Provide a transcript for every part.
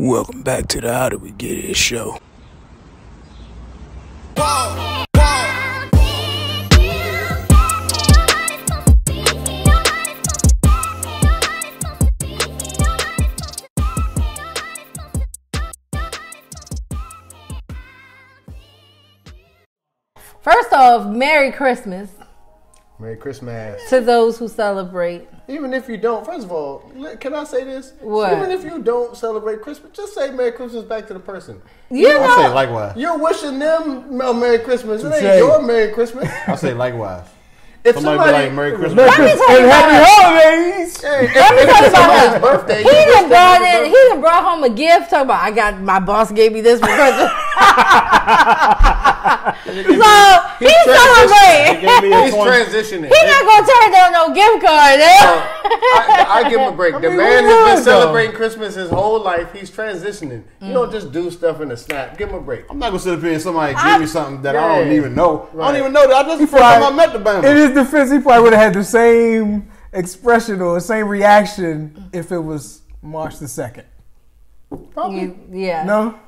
Welcome back to the How Did We Get Here show. First off, Merry Christmas Merry Christmas. to those who celebrate. Even if you don't, first of all, can I say this? What? Even if you don't celebrate Christmas, just say Merry Christmas back to the person. You I say know, likewise. You're wishing them a Merry Christmas. It Touche. ain't your Merry Christmas. I say likewise. If Somebody, somebody, be like Merry Christmas. Merry Let me Christmas tell you and happy holidays. Hey, if, Let me if tell you about somebody's him. birthday, He you wish done brought happy in, he done brought home a gift. Talking about, I got my boss gave me this for Christmas. so he's celebrating. Gave me a He's transitioning. He's not gonna turn down no gift card. eh? I, I give him a break. The mean, man has been would, though? celebrating Christmas his whole life. He's transitioning. You don't just do stuff in a snap. Give him a break. I'm not gonna sit up here and somebody give me something that I don't even know. I don't even know that. I just the first Right. time I met the band. In his defense, he probably would have had the same expression or the same reaction if it was March the second. You- yeah. No,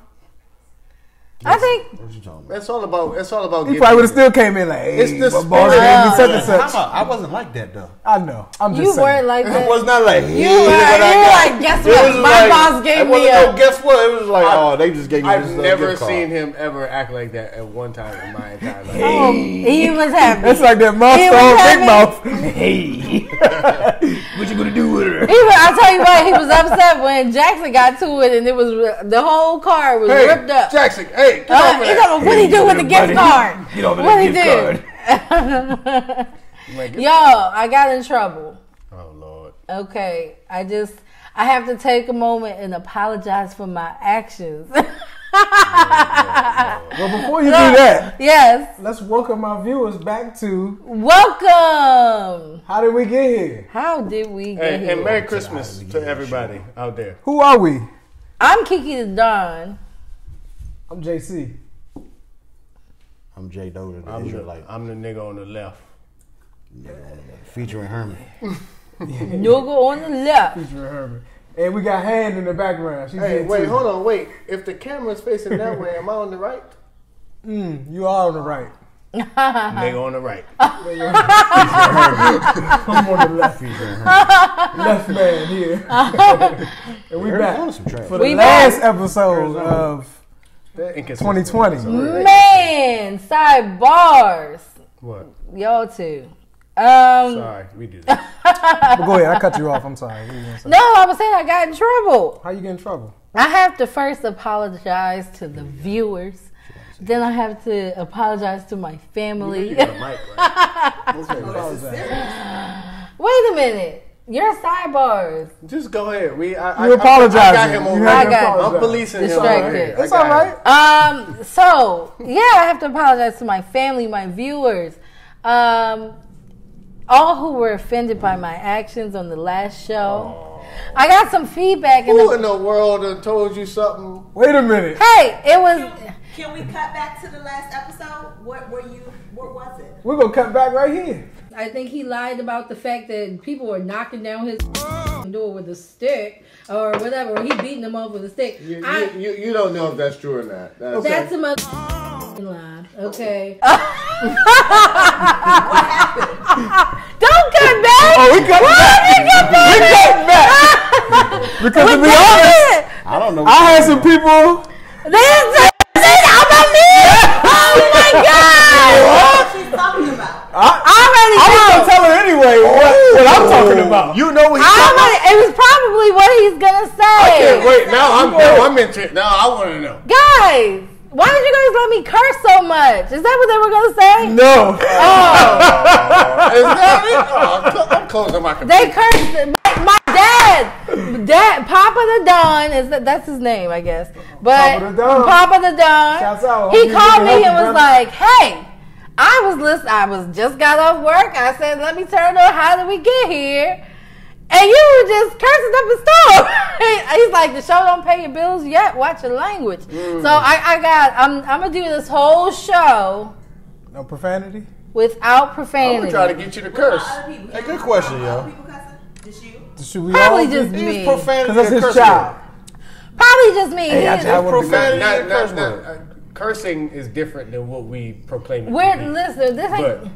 I think What you talking about? It's all about. It's all about. he probably would have still came in like, hey, It's the my boss spirit. such and such. about- I wasn't like that though. I know. I'm just you saying. weren't like It that. was not like You "Hey, were, look what I you were like, guess what? was My like- boss gave me a. no guess what? It was like, oh, they just gave me I've this uh, never gift card. seen him ever act like that at one time in my entire life. Oh, he was happy. That's like that He monster was on happy. Big Mouth. Hey, what you gonna do with her? He was, I'll tell you what, he was upset when Jackson got to it and it was the whole car was ripped up. Jackson, hey, get Uh, off of he that. talking about what he do with the gift card? Get over What that he do? card. Like, Yo, I got in trouble. Oh Lord. Okay, I just I have to take a moment and apologize for my actions. Well, before you do that, yes, let's welcome our viewers back to welcome. How Did We Get Here? How did we get Hey, here? and Merry Christmas to everybody out there. Who are we? I'm Kiki the Don. I'm JC. I'm Jay Doe, the I'm the, Israelite, I'm the nigga on the left. featuring Herman. nigga on the left. Featuring Herman. And we got Hand in the background. She's Hey, wait, too. hold on, wait. If the camera's facing that way, am I on the right? Mm, you are on the right. Nigga on the right. I'm on the left. left man here. and we Herman back on some trash. for the We last back. episode of That inconsistent. 2020. Man, sidebars. What? Y'all too. Um, Sorry, we do that. But go ahead, I cut you off. I'm sorry. What you gonna say? no, I was saying I got in trouble. How you get in trouble? I have to first apologize to the viewers. Then I have to apologize to my family. You got a mic, right? Wait a minute. Your sidebars. Just go ahead. We, I, You I, apologize. I, I got him on You I have to got- I'm policing. Distracted. over here. I It's got all him. Um, so yeah, I have to apologize to my family, my viewers, um, all who were offended by my actions on the last show. I got some feedback in Who the in the world done told you something? Wait a minute. Hey, it was Can we cut back to the last episode? What were you? What was it? We're gonna cut back right here. I think he lied about the fact that people were knocking down his door with a stick or whatever, or he beating them up with a stick. You, I, you, you, you don't know if that's true or not. That's, That's a mother lie. Okay. Don't come back. Oh, we cut back. We cut back. We cut back. Because to be honest, I don't know. I had some people. This is I'm a man. Oh my god. What she's talking about? I, I already I was know. gonna tell her anyway what, what I'm talking oh. about. You know what he's I already, it was probably what he's gonna say. I Can't wait. Now I'm, now I'm into it. Now I want to know. Guys, why did you guys let me curse so much? Is that what they were gonna say? No. Oh. Is that it? Oh, I'm cl- I'm closing my computer. They cursed my, my dad. Dad, Papa the Don is that, that's his name, I guess. But Papa the Don. Papa the Don. Shouts out. He called me and was brother. like, "Hey, I was listen. I was just got off work. I said, let me turn on. How did we get here?" And you were just cursing up the store. He's like, the show don't pay your bills yet. Watch your language. Mm. So I, I got. I'm. I'm gonna do this whole show No profanity. without I'm profanity. gonna try to get you to curse. Other. Hey, good question, Other yo. people cussing? Just you? Should we Probably all just be- me. profanity Because that's a his curse child. Probably just me. Hey, I He- just- I wanna Not- Profanity not- not- curse not- word. uh, cursing is different than what we proclaim. it We're be. listen. This ain't.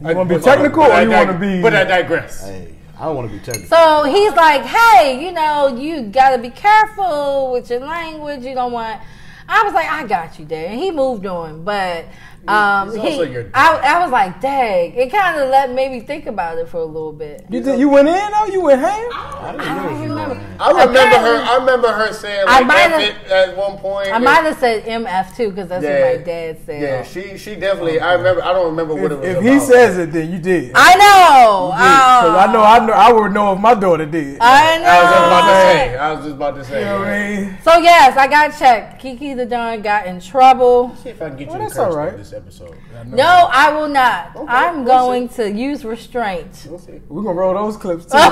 But You want to be technical or I you dig- want to be? But I digress. Hey, I don't want to be technical. So he's like, hey, you know, you gotta be careful with your language. You don't want. I was like, I got you, Dad. And he moved on, but um, he, I. I was like, dang. It kind of let made me think about it for a little bit. you did, you went in? Oh, you went ham? I didn't I don't remember. were. I remember her. I remember her saying I like F it at one point. I might have said MF too because that's Yeah. what my dad said. Yeah, she she definitely. I remember. I don't remember what If, it was if about. he says it, then you did. I know. Because Oh. I know, I know, I would know if my daughter did. I know. I was just about to say. I was just about to say. You know what I mean? So yes, I got checked. Kiki the Don got in trouble. See if I can get Well, you that's curse all right. On this episode. No, I will not. Okay, I'm we'll going to use restraint. We'll see. We're going to roll those clips too. We're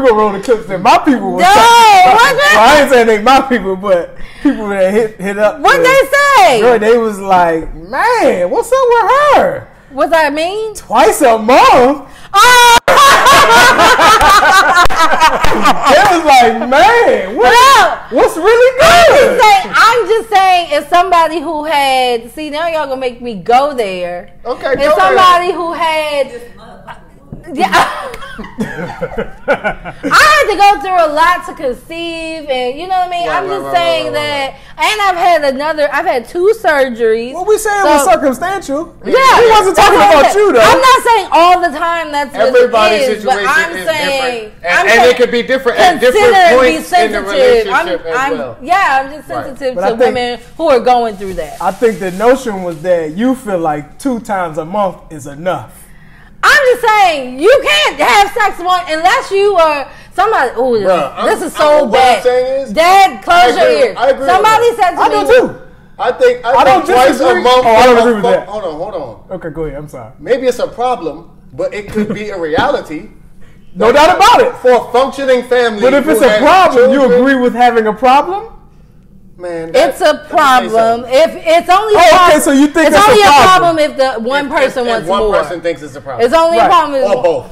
going to roll the clips that my people were No, saying. what Well, I ain't saying they my people, but people that hit hit up. What with- they say? Girl, they was like, man, what's up with her? What's that mean? Twice a month? Oh! They was like, man, what, No. what's really I'm good? just saying- I'm just saying, if somebody who had, see, now y'all gonna make me go there. Okay, If go ahead. somebody who had, yeah, I had to go through a lot to conceive, and you know what I mean. Right, I'm right, just right, saying right, right, that, and I've had another, I've had two surgeries. What we saying So- was circumstantial. Yeah, we wasn't that's talking about saying. you though. I'm not saying all the time that's what Everybody's it is, but situation I'm is saying, different, and, I'm and saying, it could be different at different consider and be points in the sensitive. relationship I'm, as I'm, well. Yeah, I'm just sensitive But to think- women who are going through that. I think the notion was that you feel like two times a month is enough. I'm just saying you can't have sex one unless you are somebody. Oh, Bruh, I'm- this is so I'm- what I'm bad. saying is- Dad, close I your ears. I agree Somebody said to I me, do too. I think I, I don't think twice a month. Oh, I don't agree with hold- that. Hold on, hold on. Okay, go ahead. I'm sorry. Maybe it's a problem, but it could be a reality. No doubt about it. For a functioning family. But if it's a has problem, you agree with having a problem? Man, that- It's a let me tell you problem. something. If it's only Oh, a okay, problem- so you think it's it's only a only problem. if the one If- person if, wants if one more. person thinks it's a problem. it's only Right. a problem if or both.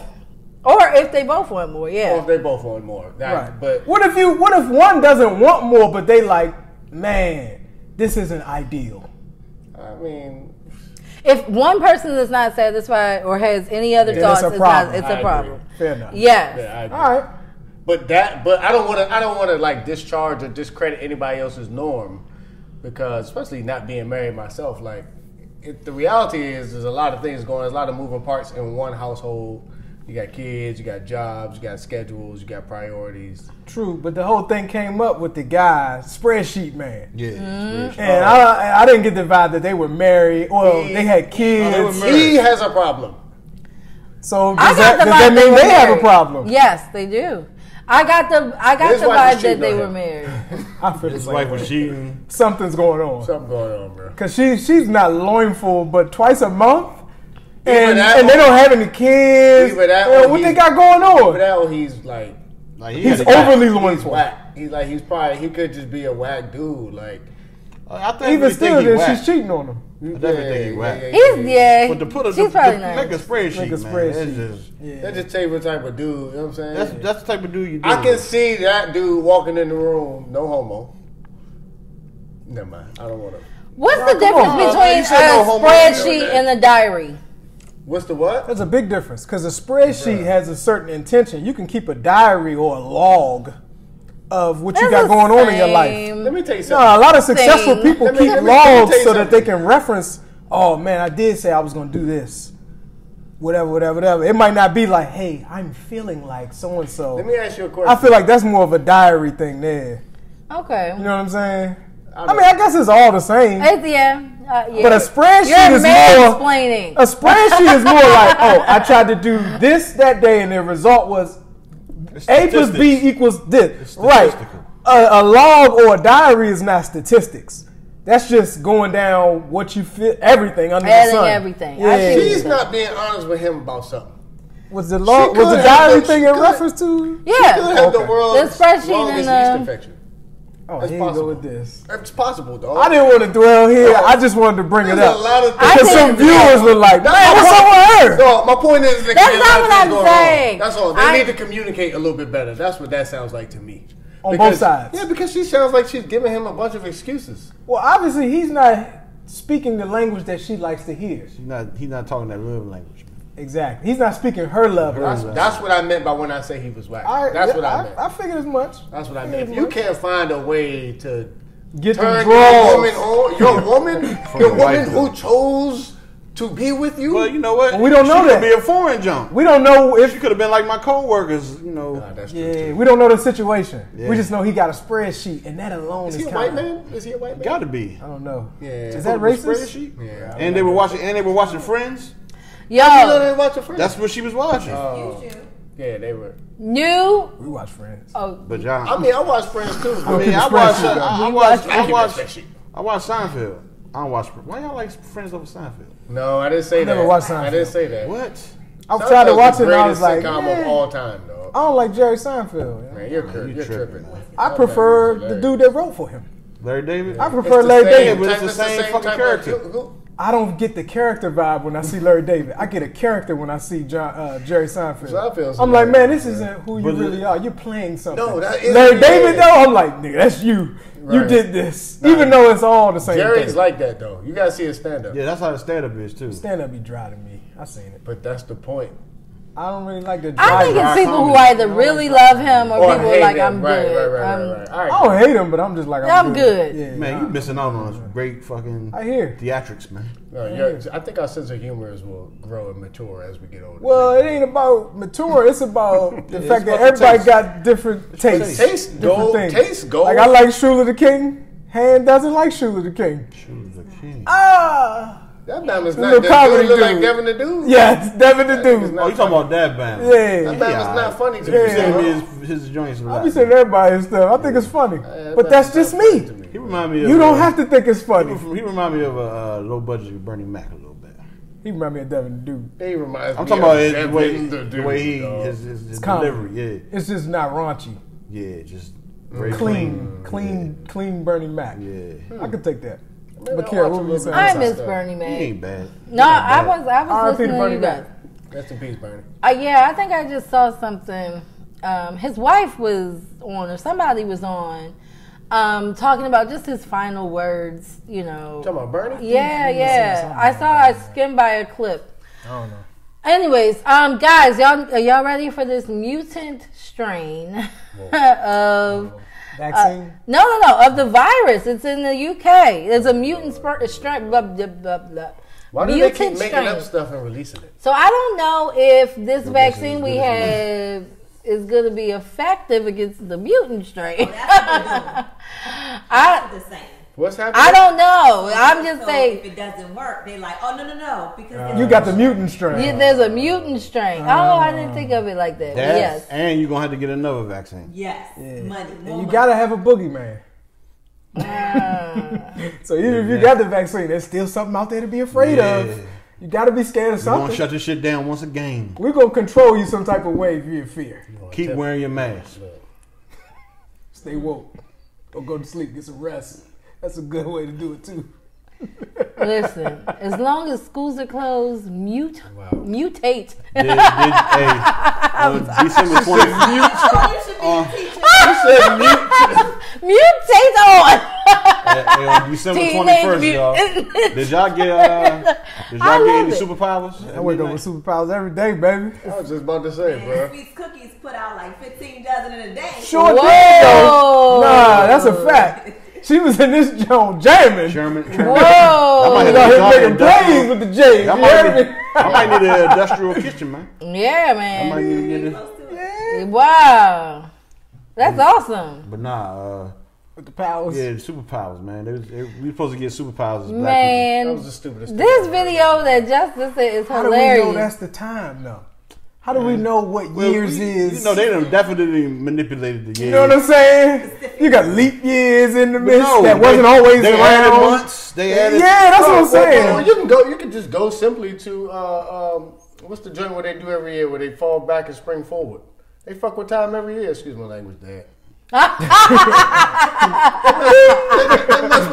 or if they both want more. yeah. Or Yeah. if they both want more. That, Right. But what if you? What if one doesn't want more, but they like, man, this isn't ideal. I mean, If one person is not satisfied or has any other Then thoughts, it's a it's, problem. not. It's I a agree. problem. Fair enough. Yes. yeah, All right. But that, but I don't want to. I don't want to like discharge or discredit anybody else's norm, because especially not being married myself, like it, the reality is, there's a lot of things going. There's a lot of moving parts in one household. You got kids, you got jobs, you got schedules, you got priorities. True, but the whole thing came up with the guy, spreadsheet man. Yeah. Mm-hmm. And I, I didn't get the vibe that they were married or He- they had kids. He has a problem. so does that, does that mean were they have a problem? Yes, they do. I got the I got His the wife vibe that they were married. I feel the His wife was cheating. Something's going on. Something going on, bro. Cause she she's not loinful, but twice a month, and that and they don't have any kids. Even that what they he's- got going But on? now he's like, Like he He's had a overly he's loinful. whack. He's like, he's probably he could just be a whack dude. Like, I think Even still, think then she's cheating on him. I definitely think he whack. He's yeah. But to put a she's to, probably to nice. make a spreadsheet, Make a man, spreadsheet. that's just Yeah. That just tell you what type of dude. You know what I'm saying? that's that's the type of dude you do. I can see that dude walking in the room, no homo. Never mind. I don't want to. What's Nah, the difference on. between You said no a spreadsheet you know that. and a diary? What's the what? There's a big difference because a spreadsheet Bruh. has a certain intention. You can keep a diary or a log of what you got going the on in your life. Let me tell you No, something. a lot of successful Thing. people me- keep me- logs tell you so that they can reference. Oh man, I did say I was going to do this. Whatever, whatever, whatever. It might not be like, hey, I'm feeling like so and so. Let me ask you a question. I feel like that's more of a diary thing there. Okay. You know what I'm saying? I I mean, I guess it's all the same. It's, yeah. Uh, yeah. But a spreadsheet You're is more. explaining. A spreadsheet is more like, oh, I tried to do this that day, and the result was A plus B equals this. Right. A, a log or a diary is not statistics. That's just going down what you fit, everything under Adding the sun. everything. Yeah. see. She's not being honest with him about something. Was the log? Was the diary thing in reference to? You Yeah. have the Okay. world's The spreadsheet longest and, yeast uh, infection. Oh, That's here you go with this. It's possible, dog. I didn't want to dwell here. I just wanted to bring There's it a up. lot of I things. Because some viewers were like, man, That's what's up with her? No, my point is, there That's can be not what I'm saying. That's all. They I- need to communicate a little bit better. That's what that sounds like to me. On Because- both sides. Yeah, because she sounds like she's giving him a bunch of excuses. Well, obviously he's not speaking the language that she likes to hear. He's not. He's not talking that love language. Exactly. He's not speaking her love. That's, language. that's what I meant by when I say he was whack. I, That's yeah, what I, I, meant. I figured as much. That's what I Figured meant. If you much. can't find a way to get turn the your draws. woman on, your woman, your woman who though. chose to be with you. Well, you know what? Well, we don't know she that. Could be a foreign jump. We don't know She if. could have been like my coworkers. You know. Nah, that's true. Yeah, too. we don't know the situation. Yeah. We just know he got a spreadsheet, and that alone Is is, he a kinda, white man? Is he a white man? Got to be. I don't know. Yeah. Is that Put up a racist? Yeah. And they were watching. And they were watching Friends. You know Yo, they watch friends. That's what she was watching. Oh, yeah, they were. new. We watch Friends. Oh, but y'all. I mean, I watch Friends too. I mean, I the watched. spreadsheet, I, I though. watched. I I keep watched. that spreadsheet. I watched Seinfeld. I don't watch. Why y'all like Friends over Seinfeld? No, I didn't say I that. never watched I didn't say that. What? I was trying to watch the it, and I was greatest like, sitcom "Man, of all time, though. I don't like Jerry Seinfeld. Man, you're, cur- you you're tripping, tripping. I That prefer the dude that wrote for him. Larry David. I prefer the Larry same David. but it's the same fucking type of- character. Who- who- I don't get the character vibe when I see Larry David. I get a character when I see John, uh, Jerry Seinfeld. Seinfeld's I'm like, man, this hilarious, isn't who you But the- really are. You're playing something. No, that is Larry who David though. I'm like, nigga, that's you. You did this, even though it's all the same Jerry's thing. like that though. You gotta see his stand up. Yeah, that's how the stand up is too. Stand up be dry to me. I seen it. But that's the point. I don't really like the dry. I think it's dry people who either really love him or, Or people hate like him. I'm right, good. Right, right, I'm- right, right. All right. I don't hate him, but I'm just like, I'm, I'm good. Yeah, Man, nah. you missing out on some great fucking I hear. theatrics, man. No, you're- I think our sense of humor is will grow and mature as we get older. Well, it ain't about mature. It's about the it's fact that the everybody taste. got different tastes. Taste different gold. things. Taste gold. Like I like Shuler the King. Han doesn't like Shuler the King. Shoot the king. Ah, that diamond's The not. little That comedy dude look like. Devin the dude. yeah, Devin the dude. not- Oh, you talking about that band? Yeah, That diamond's Yeah, not funny to Yeah. me. Send bro. his, his joints. I be saying everybody and stuff. I think it's funny, Yeah, but that's just me. me, He remind me of. You don't uh, have to think it's funny. He remind me of a uh, low budget Bernie Mac a little bit. He remind me of Devin the dude. He reminds I'm me talking of about his, the way the, the dude, way he dog. his, his, his calm. delivery. It's just not raunchy. Yeah, yeah, just very Clean, clean, clean Bernie Mac. Yeah, I could take that. Maybe But I'll Kara, what were you saying? I of miss stuff. Bernie he Man. ain't bad. No, I was I was listening to to Bernie you Mac. guys. Rest in peace, Bernie. Uh, yeah, I think I just saw something. Um, his wife was on, or somebody was on, um, talking about just his final words. You know. Talking about Bernie? Yeah, yeah. I saw. I skimmed by a clip. I don't know. Anyways, um, guys, y'all are y'all ready for this mutant strain of? Uh, vaccine. No, no, no, of the virus. It's in the UK. There's a mutant spr- strain. Blah, blah, blah, blah. Why do they keep making strain. up stuff and releasing it? So I don't know if this vaccine we have is going to be effective against the mutant strain. That's I the same. What's happening? I don't know. I'm just so saying. if it doesn't work, they're like, oh no no no, because Uh, You got the mutant strain. Yeah, there's a mutant strain. Oh, I didn't think of it like that. That, yes. and you're gonna have to get another vaccine. yes, money. And you gotta have a boogeyman. Ah. So even if you got the vaccine, there's still something out there to be afraid Yeah. of. You gotta be scared of something. We're gonna shut this shit down once again. We're gonna control you some type of way if you're in fear. Keep wearing your mask. Stay woke. Don't go to sleep. Get some rest. That's a good way to do it too. Listen, as long as schools are closed, mute, mutate. Did, did, hey, on December 20th, you should be Uh, a teacher. mutate on. hey, on December Teenage 21st, y'all. Did y'all get uh, did y'all get any it. superpowers? I wake up with superpowers every day, baby. I was just about to say, And bro. Sweet's cookies put out like 15 dozen in a day. Sure did, though. Nah, that's a fact. She was in this joint jamming. Sherman. I Whoa. might was have out here making plays with the J. I might, need, I might need an industrial kitchen, man. Yeah, man. I might need to get it. Close. Wow. That's awesome. But nah, uh, With the powers. yeah, superpowers, man. They was, they, we supposed to get superpowers as black Man, That was the stupidest this thing. video that Justice said is How do we know hilarious. that's the time, though? How do we know what people. years we, is? You know, they done definitely manipulated the years. You know what I'm saying? You got leap years in the But midst no, that wasn't they, always they around. added months. They added. Yeah, that's what I'm Well, saying. well, you can go. You can just go simply to uh, um, what's the joint where they do every year where they fall back and spring forward. They fuck with time every year. Excuse my language, Dad. We're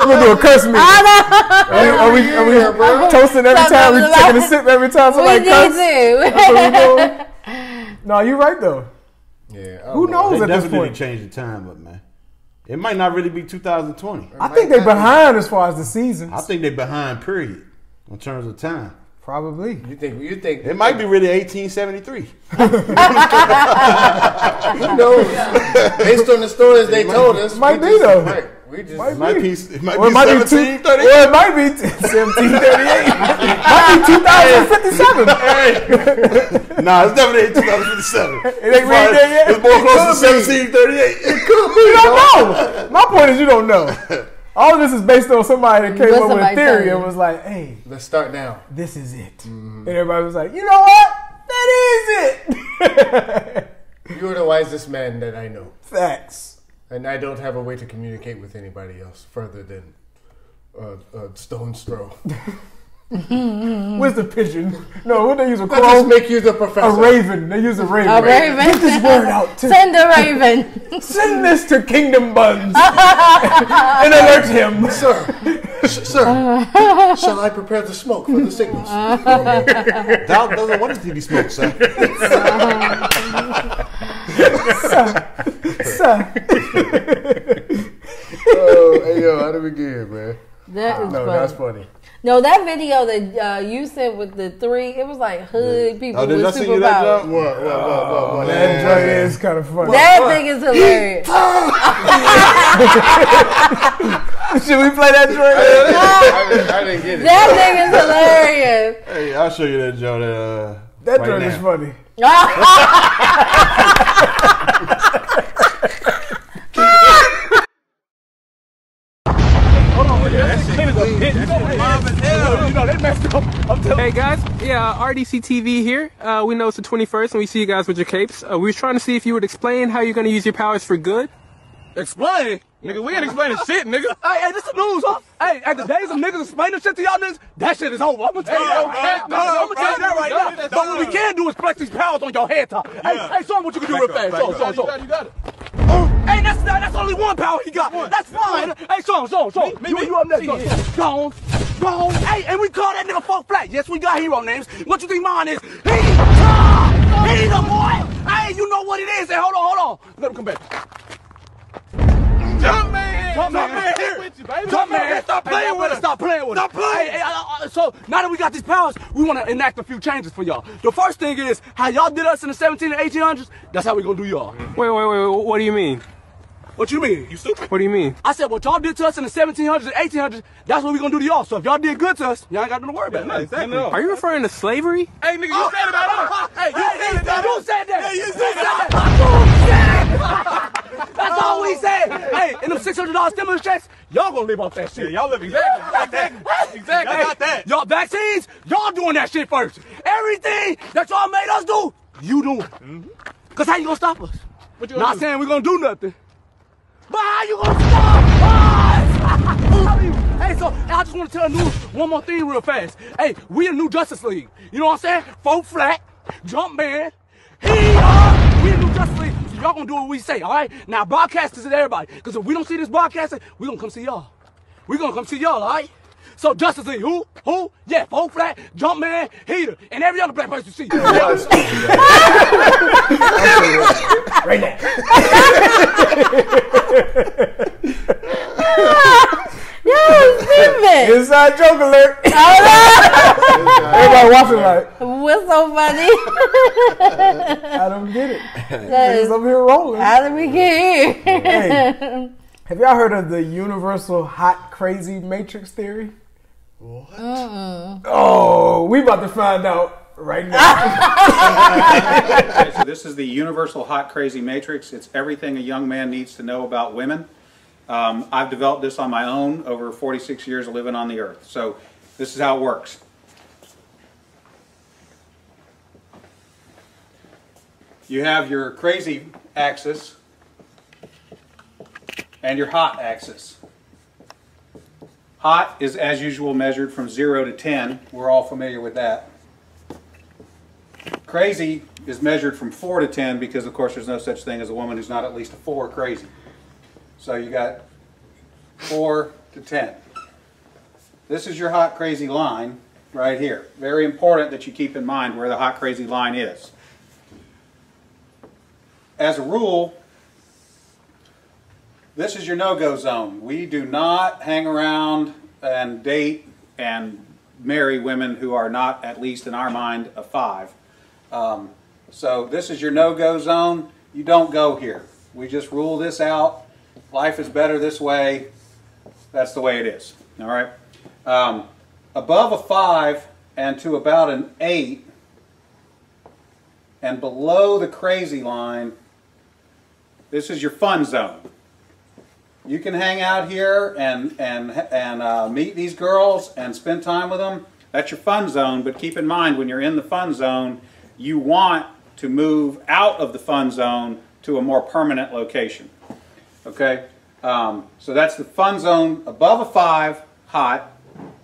gonna do a curse meeting. Are we, are we, year, bro. toasting every time? We taking a sip every time we somebody need curse? to. That's what we doing? No, you're right though. Yeah. Who don't know. knows They at this definitely point? changed the time up, man. It might not really be 2020. I think they're behind as far as the seasons. I think they're behind, period, in terms of time. Probably. You think? You think It might be really 1873. Who knows? Based on the stories they told us, might be, just, though. right, we just Might It might be, it might Or it be might be two, 1738. or it might be 1738. might be 2057. Nah, it's definitely 2057. It ain't really there yet? It's more It close to 1738. It could be. 1738. You don't know. My point is, you don't know. All of this is based on somebody that came What up with a theory and was like, "Hey, let's start now. this is it," Mm-hmm. and everybody was like, "You know what? That is it." You're the wisest man that I know, Facts. and I don't have a way to communicate with anybody else further than uh, a stone's throw. Mm-hmm. Where's the pigeon? No, what they use a That just crow, make you the a professor. raven. They use a raven. A raven. Get this word out to Send a raven. send this to Kingdom Buns and alert him. Sir, sir, shall I prepare the smoke for the signals? Thou doesn't want to TV smoke, sir. Sir, sir. oh, hey, yo, how do we get here, man? That is No, funny. that's funny. No, that video that uh, you sent with the three, it was like hood people Oh, did I with send you that superpowers. joke? What, what, what, what, what? that joint is kind of funny. That thing is hilarious. Should we play that joint? I, didn't, I didn't get it. that thing is hilarious. Hey, I'll show you that joke. Uh, That right joint is funny. Hey guys, yeah, RDC TV here. Uh, we know it's the 21st and we see you guys with your capes. Uh, we was trying to see if you would explain how you're going to use your powers for good. Explain? Nigga, we ain't explaining shit, nigga. Hey, hey, this the news, huh? Hey, at the days of niggas explaining shit to y'all niggas, that shit is over. I'm gonna tell you that. no, I'm gonna tell you that right now. But what we can do is flex these powers on your head top. Hey, hey, show 'em what you can do real fast. Show show show. You got it. Hey, that's not, that's only one power he got. That's fine. Hey, show him, show him, show him. You, you up next. Go, go on, go on. Hey, and we call that nigga folk flat. Yes, we got hero names. What you think mine is? Heater! Heater, boy! Hey, you know what it is. Hey, hold on, hold on. Let him come back. Jump man! Jump man, here. With you, baby. Jump man, Stop playing with us. Stop playing with us. Stop playing. Hey, hey, uh, uh, so now that we got these powers, we want to enact a few changes for y'all. The first thing is how y'all did us in the 17 and 1800s. That's how we gonna do y'all. Wait, wait, wait, what do you mean? What you mean? You stupid? What do you mean? I said what y'all did to us in the 1700s and 1800s. That's what we gonna do to y'all. So if y'all did good to us, y'all ain't got nothing to worry about. Exactly. Are you referring to slavery? Hey, nigga, you said about us. Hey, you said that. You said that. you said that. That's all we said. Hey, in them six hundred dollars stimulus checks, y'all gonna live off that shit. y'all live exactly. Exactly. Exactly. I got that. Y'all vaccines, y'all doing that shit first. Everything that y'all made us do, you doing. Mm-hmm. Cause how you gonna stop us? Not saying we gonna do nothing. But how you gonna stop us? hey, so I just want to tell the news one more thing real fast. Hey, we a new Justice League. You know what I'm saying? Folk flat, jump man, he up. We a new Justice League. So y'all gonna do what we say, all right? Now broadcast this to everybody. Cause if we don't see this broadcasting, we gonna come see y'all. We gonna come see y'all, all right? So Justice League, who? Who? Yeah, folk flat, jump man, heater, and every other black person you see. Yo, Steven. Inside joke alert. Everybody watching like, What's so funny? I don't get it. That He's up here rolling. how did we get here? Hey, have y'all heard of the universal hot crazy matrix theory? What? Oh, we about to find out right now. Okay, so this is the universal hot crazy matrix. It's everything a young man needs to know about women. Um, I've developed this on my own over 46 years of living on the earth. So this is how it works. You have your crazy axis and your hot axis. Hot is as usual measured from 0 to 10. We're all familiar with that. Crazy is measured from 4 to 10 because, of course, there's no such thing as a woman who's not at least a 4 crazy. So you got 4 to 10. This is your hot crazy line right here. Very important that you keep in mind where the hot crazy line is. as a rule, this is your no-go zone. We do not hang around and date and marry women who are not, at least in our mind, a five. Um, so this is your no-go zone. You don't go here. We just rule this out. Life is better this way. That's the way it is. All right. Um, above a five and to about an eight, and below the crazy line, this is your fun zone. You can hang out here and and and uh, meet these girls and spend time with them. That's your fun zone. But keep in mind, when you're in the fun zone, you want to move out of the fun zone to a more permanent location. Okay, um, so that's the fun zone above a five, hot,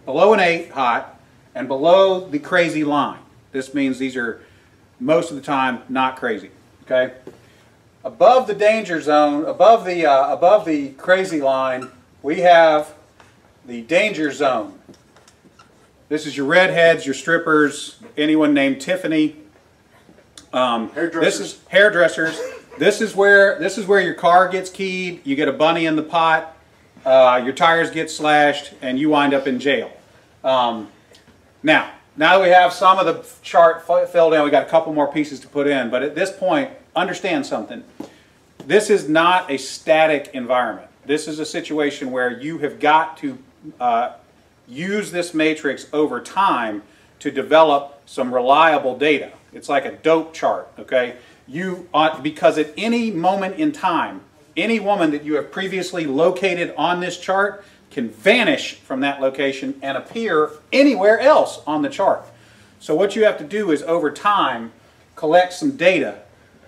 below an eight, hot, and below the crazy line. This means these are most of the time not crazy. Okay above the danger zone, above the, uh, above the crazy line, we have the danger zone. This is your redheads, your strippers, anyone named Tiffany. Um, this is hairdressers. This is where this is where your car gets keyed. You get a bunny in the pot. Uh, your tires get slashed, and you wind up in jail. Um, now, now that we have some of the chart filled in, we got a couple more pieces to put in. But at this point, understand something. This is not a static environment. This is a situation where you have got to uh, use this matrix over time to develop some reliable data. It's like a dope chart, okay? You ought, because at any moment in time, any woman that you have previously located on this chart can vanish from that location and appear anywhere else on the chart. So what you have to do is over time collect some data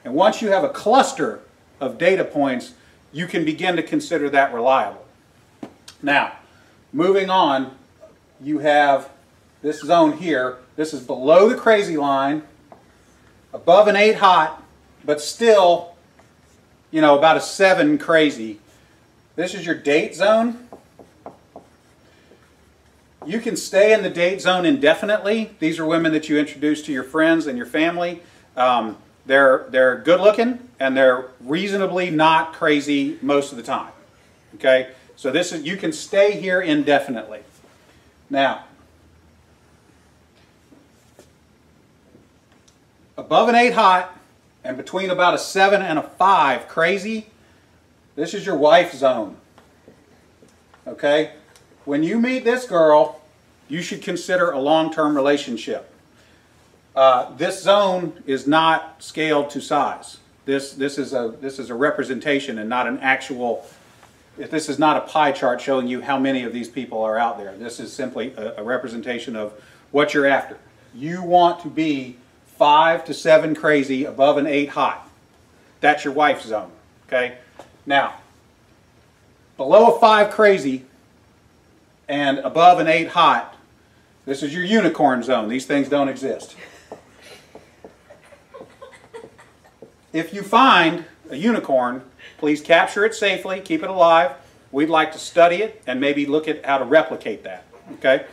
and once you have a cluster of data points, you can begin to consider that reliable. Now, moving on, you have this zone here. This is below the crazy line, above an 8 hot, but still, you know, about a 7 crazy. This is your date zone. You can stay in the date zone indefinitely. These are women that you introduce to your friends and your family. Um, they're, they're good looking and they're reasonably not crazy most of the time. Okay? So this is, you can stay here indefinitely. Now, above an 8 hot and between about a 7 and a 5 crazy, this is your wife zone. Okay? When you meet this girl, you should consider a long-term relationship. Uh, this zone is not scaled to size. This, this, is a, this is a representation and not an actual, if this is not a pie chart showing you how many of these people are out there. This is simply a, a representation of what you're after. You want to be five to seven crazy, above an eight hot. That's your wife zone, okay? Now, below a five crazy and above an eight hot, this is your unicorn zone. These things don't exist. If you find a unicorn, please capture it safely, keep it alive. We'd like to study it and maybe look at how to replicate that. Okay?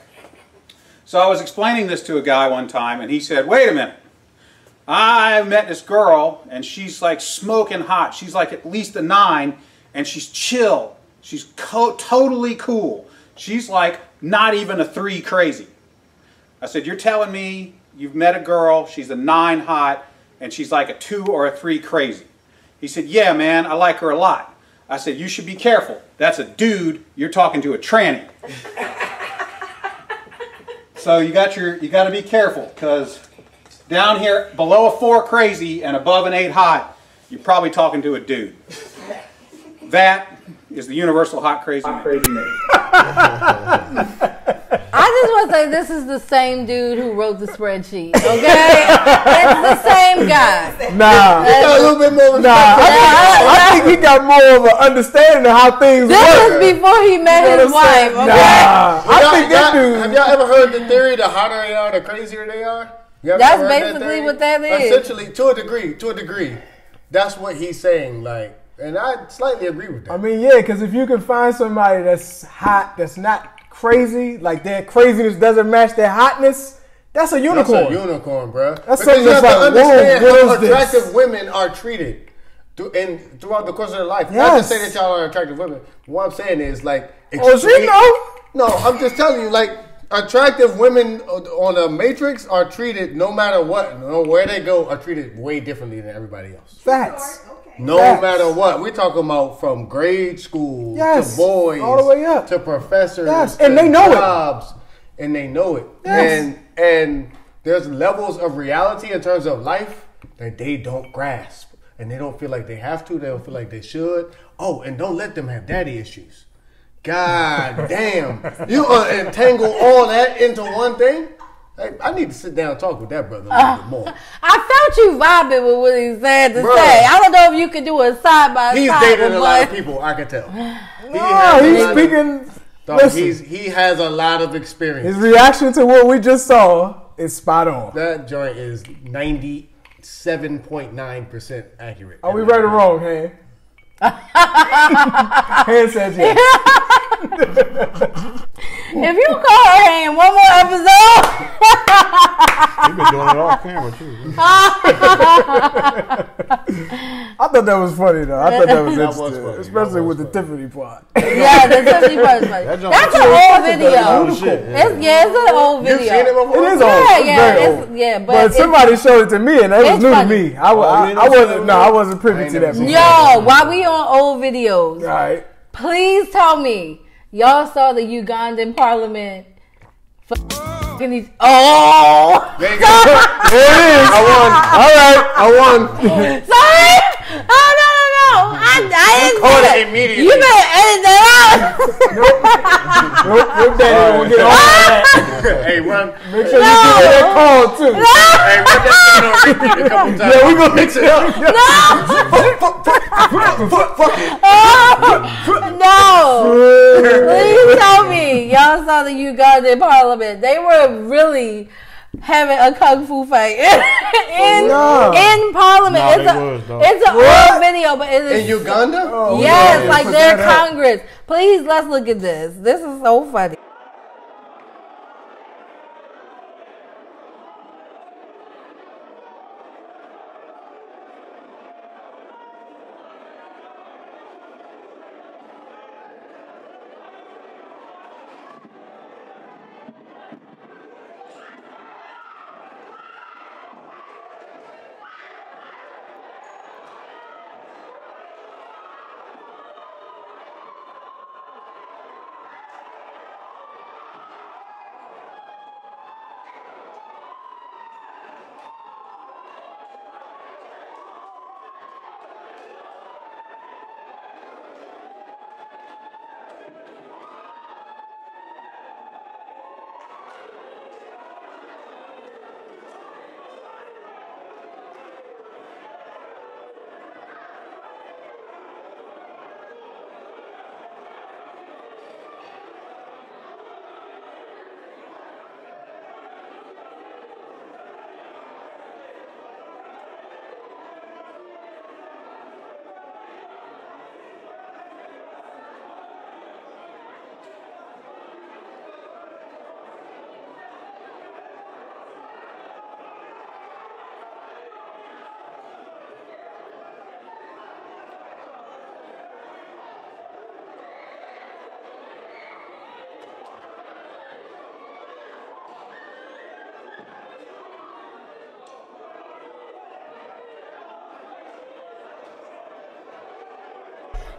So I was explaining this to a guy one time and he said, wait a minute. I met this girl and she's like smoking hot. She's like at least a nine and she's chill. She's totally cool. She's like not even a three crazy. I said, you're telling me you've met a girl, she's a nine hot, and she's like a two or a three crazy. He said, yeah, man, I like her a lot. I said, you should be careful. That's a dude. You're talking to a tranny. so you got your, you got to be careful because down here below a four crazy and above an eight hot, you're probably talking to a dude. That is the universal hot crazy hot Crazy I just want to say this is the same dude who wrote the spreadsheet. Okay, it's the same guy. Nah, he got a little bit more. Nah, I think, I think he got more of an understanding of how things this work. was before he met You his wife. Okay, Nah, I think that dude. Have y'all ever heard the theory? The hotter they are, the crazier they are. You That's heard that basically what that is. Essentially, to a degree, to a degree, that's what he's saying. Like, and I slightly agree with that. I mean, yeah, because if you can find somebody that's hot, that's not crazy, like their craziness doesn't match their hotness, that's a unicorn. That's a unicorn, bro. That's because something you have that's to like, whoa, understand what how is this? attractive women are treated. through, and throughout the course of their life. Not to say that y'all are attractive women. What I'm saying is like. Oh, she extreme- know. No, I'm just telling you, like attractive women on a Matrix are treated no matter what, no where they go, are treated way differently than everybody else. Facts. No Facts. matter what, we're talking about from grade school Yes, to boys, all the way up. to professors, Yes, to and they know it. jobs, and they know it. Yes. And and there's levels of reality in terms of life that they don't grasp, and they don't feel like they have to. They don't feel like they should. Oh, and don't let them have daddy issues. God damn, you uh, entangle all that into one thing. Hey, I need to sit down and talk with that brother a little bit more. I felt you vibing with what he said to Bruh. say. I don't know if you could do a side by He's side. dated a lot of people. I can tell. He No, he's of- speaking. Dog, listen, he's, he has a lot of experience. his reaction to what we just saw is spot on. that joint is ninety seven point nine percent accurate. Are we right or wrong, Han? Han says yes. If you call her hand one more episode, You've been doing it off camera too. I thought that was funny though. I thought that was That was interesting, funny. especially That with was the. Tiffany part. yeah, the Tiffany part is funny. That That's was an old That's video. Oh, shit. It's yeah, it's an old You've video. seen it before? It is Yeah, old. It's yeah, very it's- old. yeah, but But, it's- somebody showed it to me, and that was new funny. to me. I, wa- Oh, I, you I wasn't. No. I wasn't privy ain't to that. seen before. Yo, while we on old videos, All right. please tell me y'all saw the Ugandan parliament. F***ing each- oh, There you go. There it is. I won. All right, I won. sorry. Oh no! I, I didn't caught it immediately. You better edit that Nope, your daddy won't get all that. hey, run. Make sure you get that call too. Hey, run that thing on repeat a couple times. Yeah, we gonna mix it up. out. no. Please tell me y'all saw the Ugandan parliament. They were really having a kung fu fight in No. in parliament. No, it's a was, it's an old video, but it is In Uganda? Oh, yes, yeah, like their. Congress. Please let's look at this. This is so funny.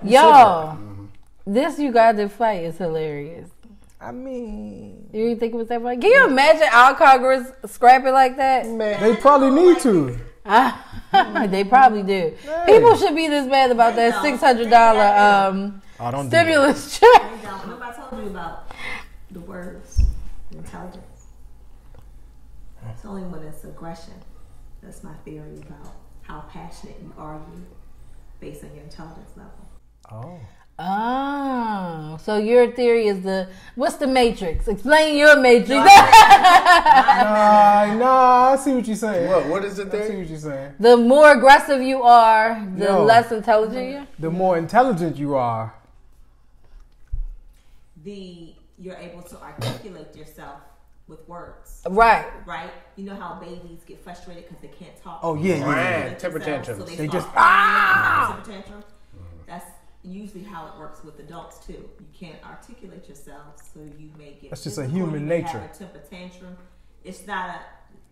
Yo, this Ugandan fight is hilarious. I mean, You didn't think it was that funny? Can you imagine our Congress scrapping like that? Man, they probably need to. they probably do. People should be this mad about that six hundred dollar um, I don't do that. stimulus check. Now, remember I told you about the words intelligence. It's only when it's aggression. That's my theory about how passionate you argue based on your intelligence level. Oh. Oh, so your theory is the what's the matrix? Explain your matrix. Nah, nah, I see what you're saying. What? What is it I see what you're saying. the more aggressive you are, the No. less intelligent you. are? The more intelligent you are, The you're able to articulate yourself with words. Right. Right? You know how babies get frustrated because they can't talk. Oh, yeah, yeah, They yeah. Temper themselves, tantrums. So They they, just, just ah! temper tantrum. That's usually how it works with adults too. You can't articulate yourself, so you may get. That's just a human nature. Have a temper tantrum. It's not a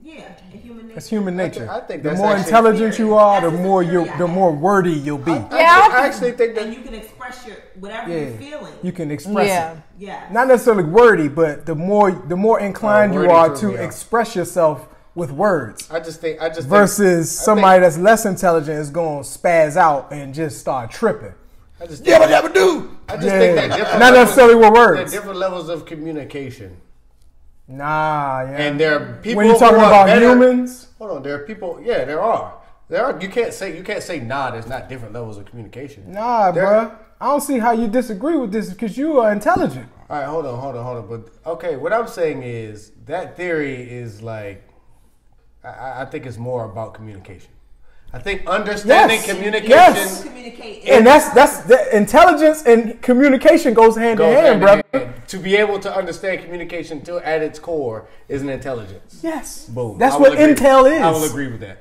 yeah, a human nature. It's human nature. I think the that's more actually- intelligent you are, the more you, the more wordy you'll be. Yeah, I actually think and that you can express your whatever Yeah, you're feeling. you can express Yeah. it. yeah. Not necessarily wordy, but the more the more inclined Oh, you are to yeah. express yourself with words. I just think I just Versus I somebody think- that's less intelligent is going to spaz out and just start tripping. I just Yeah, think, but do. I just think that Yeah, different not levels- necessarily with there are words. different levels of communication, Nah, yeah. and there are people. when you're talking who are about better- humans, hold on. There are people. Yeah, there are. There are. You can't say you can't say nah. There's not different levels of communication. nah, There- bruh. I don't see how you disagree with this because you are intelligent. All right, hold on, hold on, hold on. But okay, what I'm saying is that theory is like, I- I, I think it's more about communication. I think understanding Yes, communication yes. Communicate. And that's that's the intelligence and communication goes hand goes in hand, hand in brother. hand. To be able to understand communication to at its core is an intelligence. Yes, Boom. That's what agree. intel is. I will agree with that.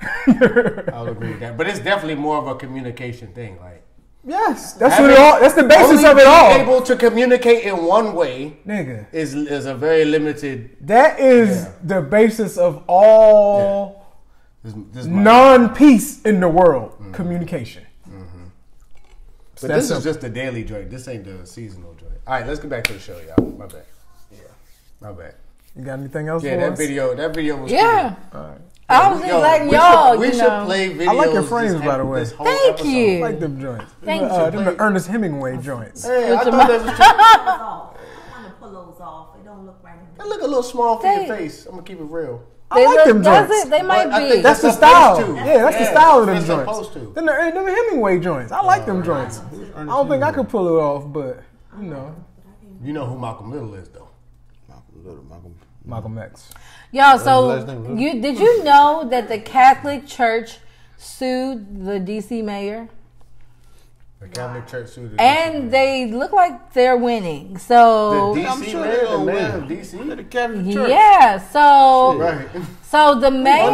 I will agree with that. But it's definitely more of a communication thing. Like Yes, that's having- what it all. That's the basis only of it all, Able to communicate in one way nigga. is is a very limited. That is Yeah. the basis of all This, this might- non-peace in the world. Communication. But That's this is simple. just the daily joint. This ain't the seasonal joint. All right, let's get back to the show, y'all. My bad. Yeah, my bad. You got anything else? Yeah, for that us? video. That video was. Yeah. Cool. All right. I was just Yo, letting y'all, Should, we you should know. play videos. I like your frames, by the way. Thank episode. you. I like them joints. Thank them, uh, you. them the Ernest Hemingway joints. Hey, I Put your thought that was. Pull those off. I want to pull those off. They don't look right. in That look a little small for your face. I'm gonna keep it real. I They like look- them does joints. it? They might But I be. think That's the style. supposed to. Yeah, that's the style of them joints. to. Then the, them Hemingway joints. I like them oh, joints. I don't think I could pull it off, but you know, You know who Malcolm Little is, though. Malcolm Little, Malcolm. Malcolm X. Yo, his so last name, Little? you did you know that the Catholic Church sued the DC mayor? The Catholic Church sued. And they look like they're winning. So DC I'm sure man, they the gonna win. of The Catholic Church. yeah, so Right. so the mayor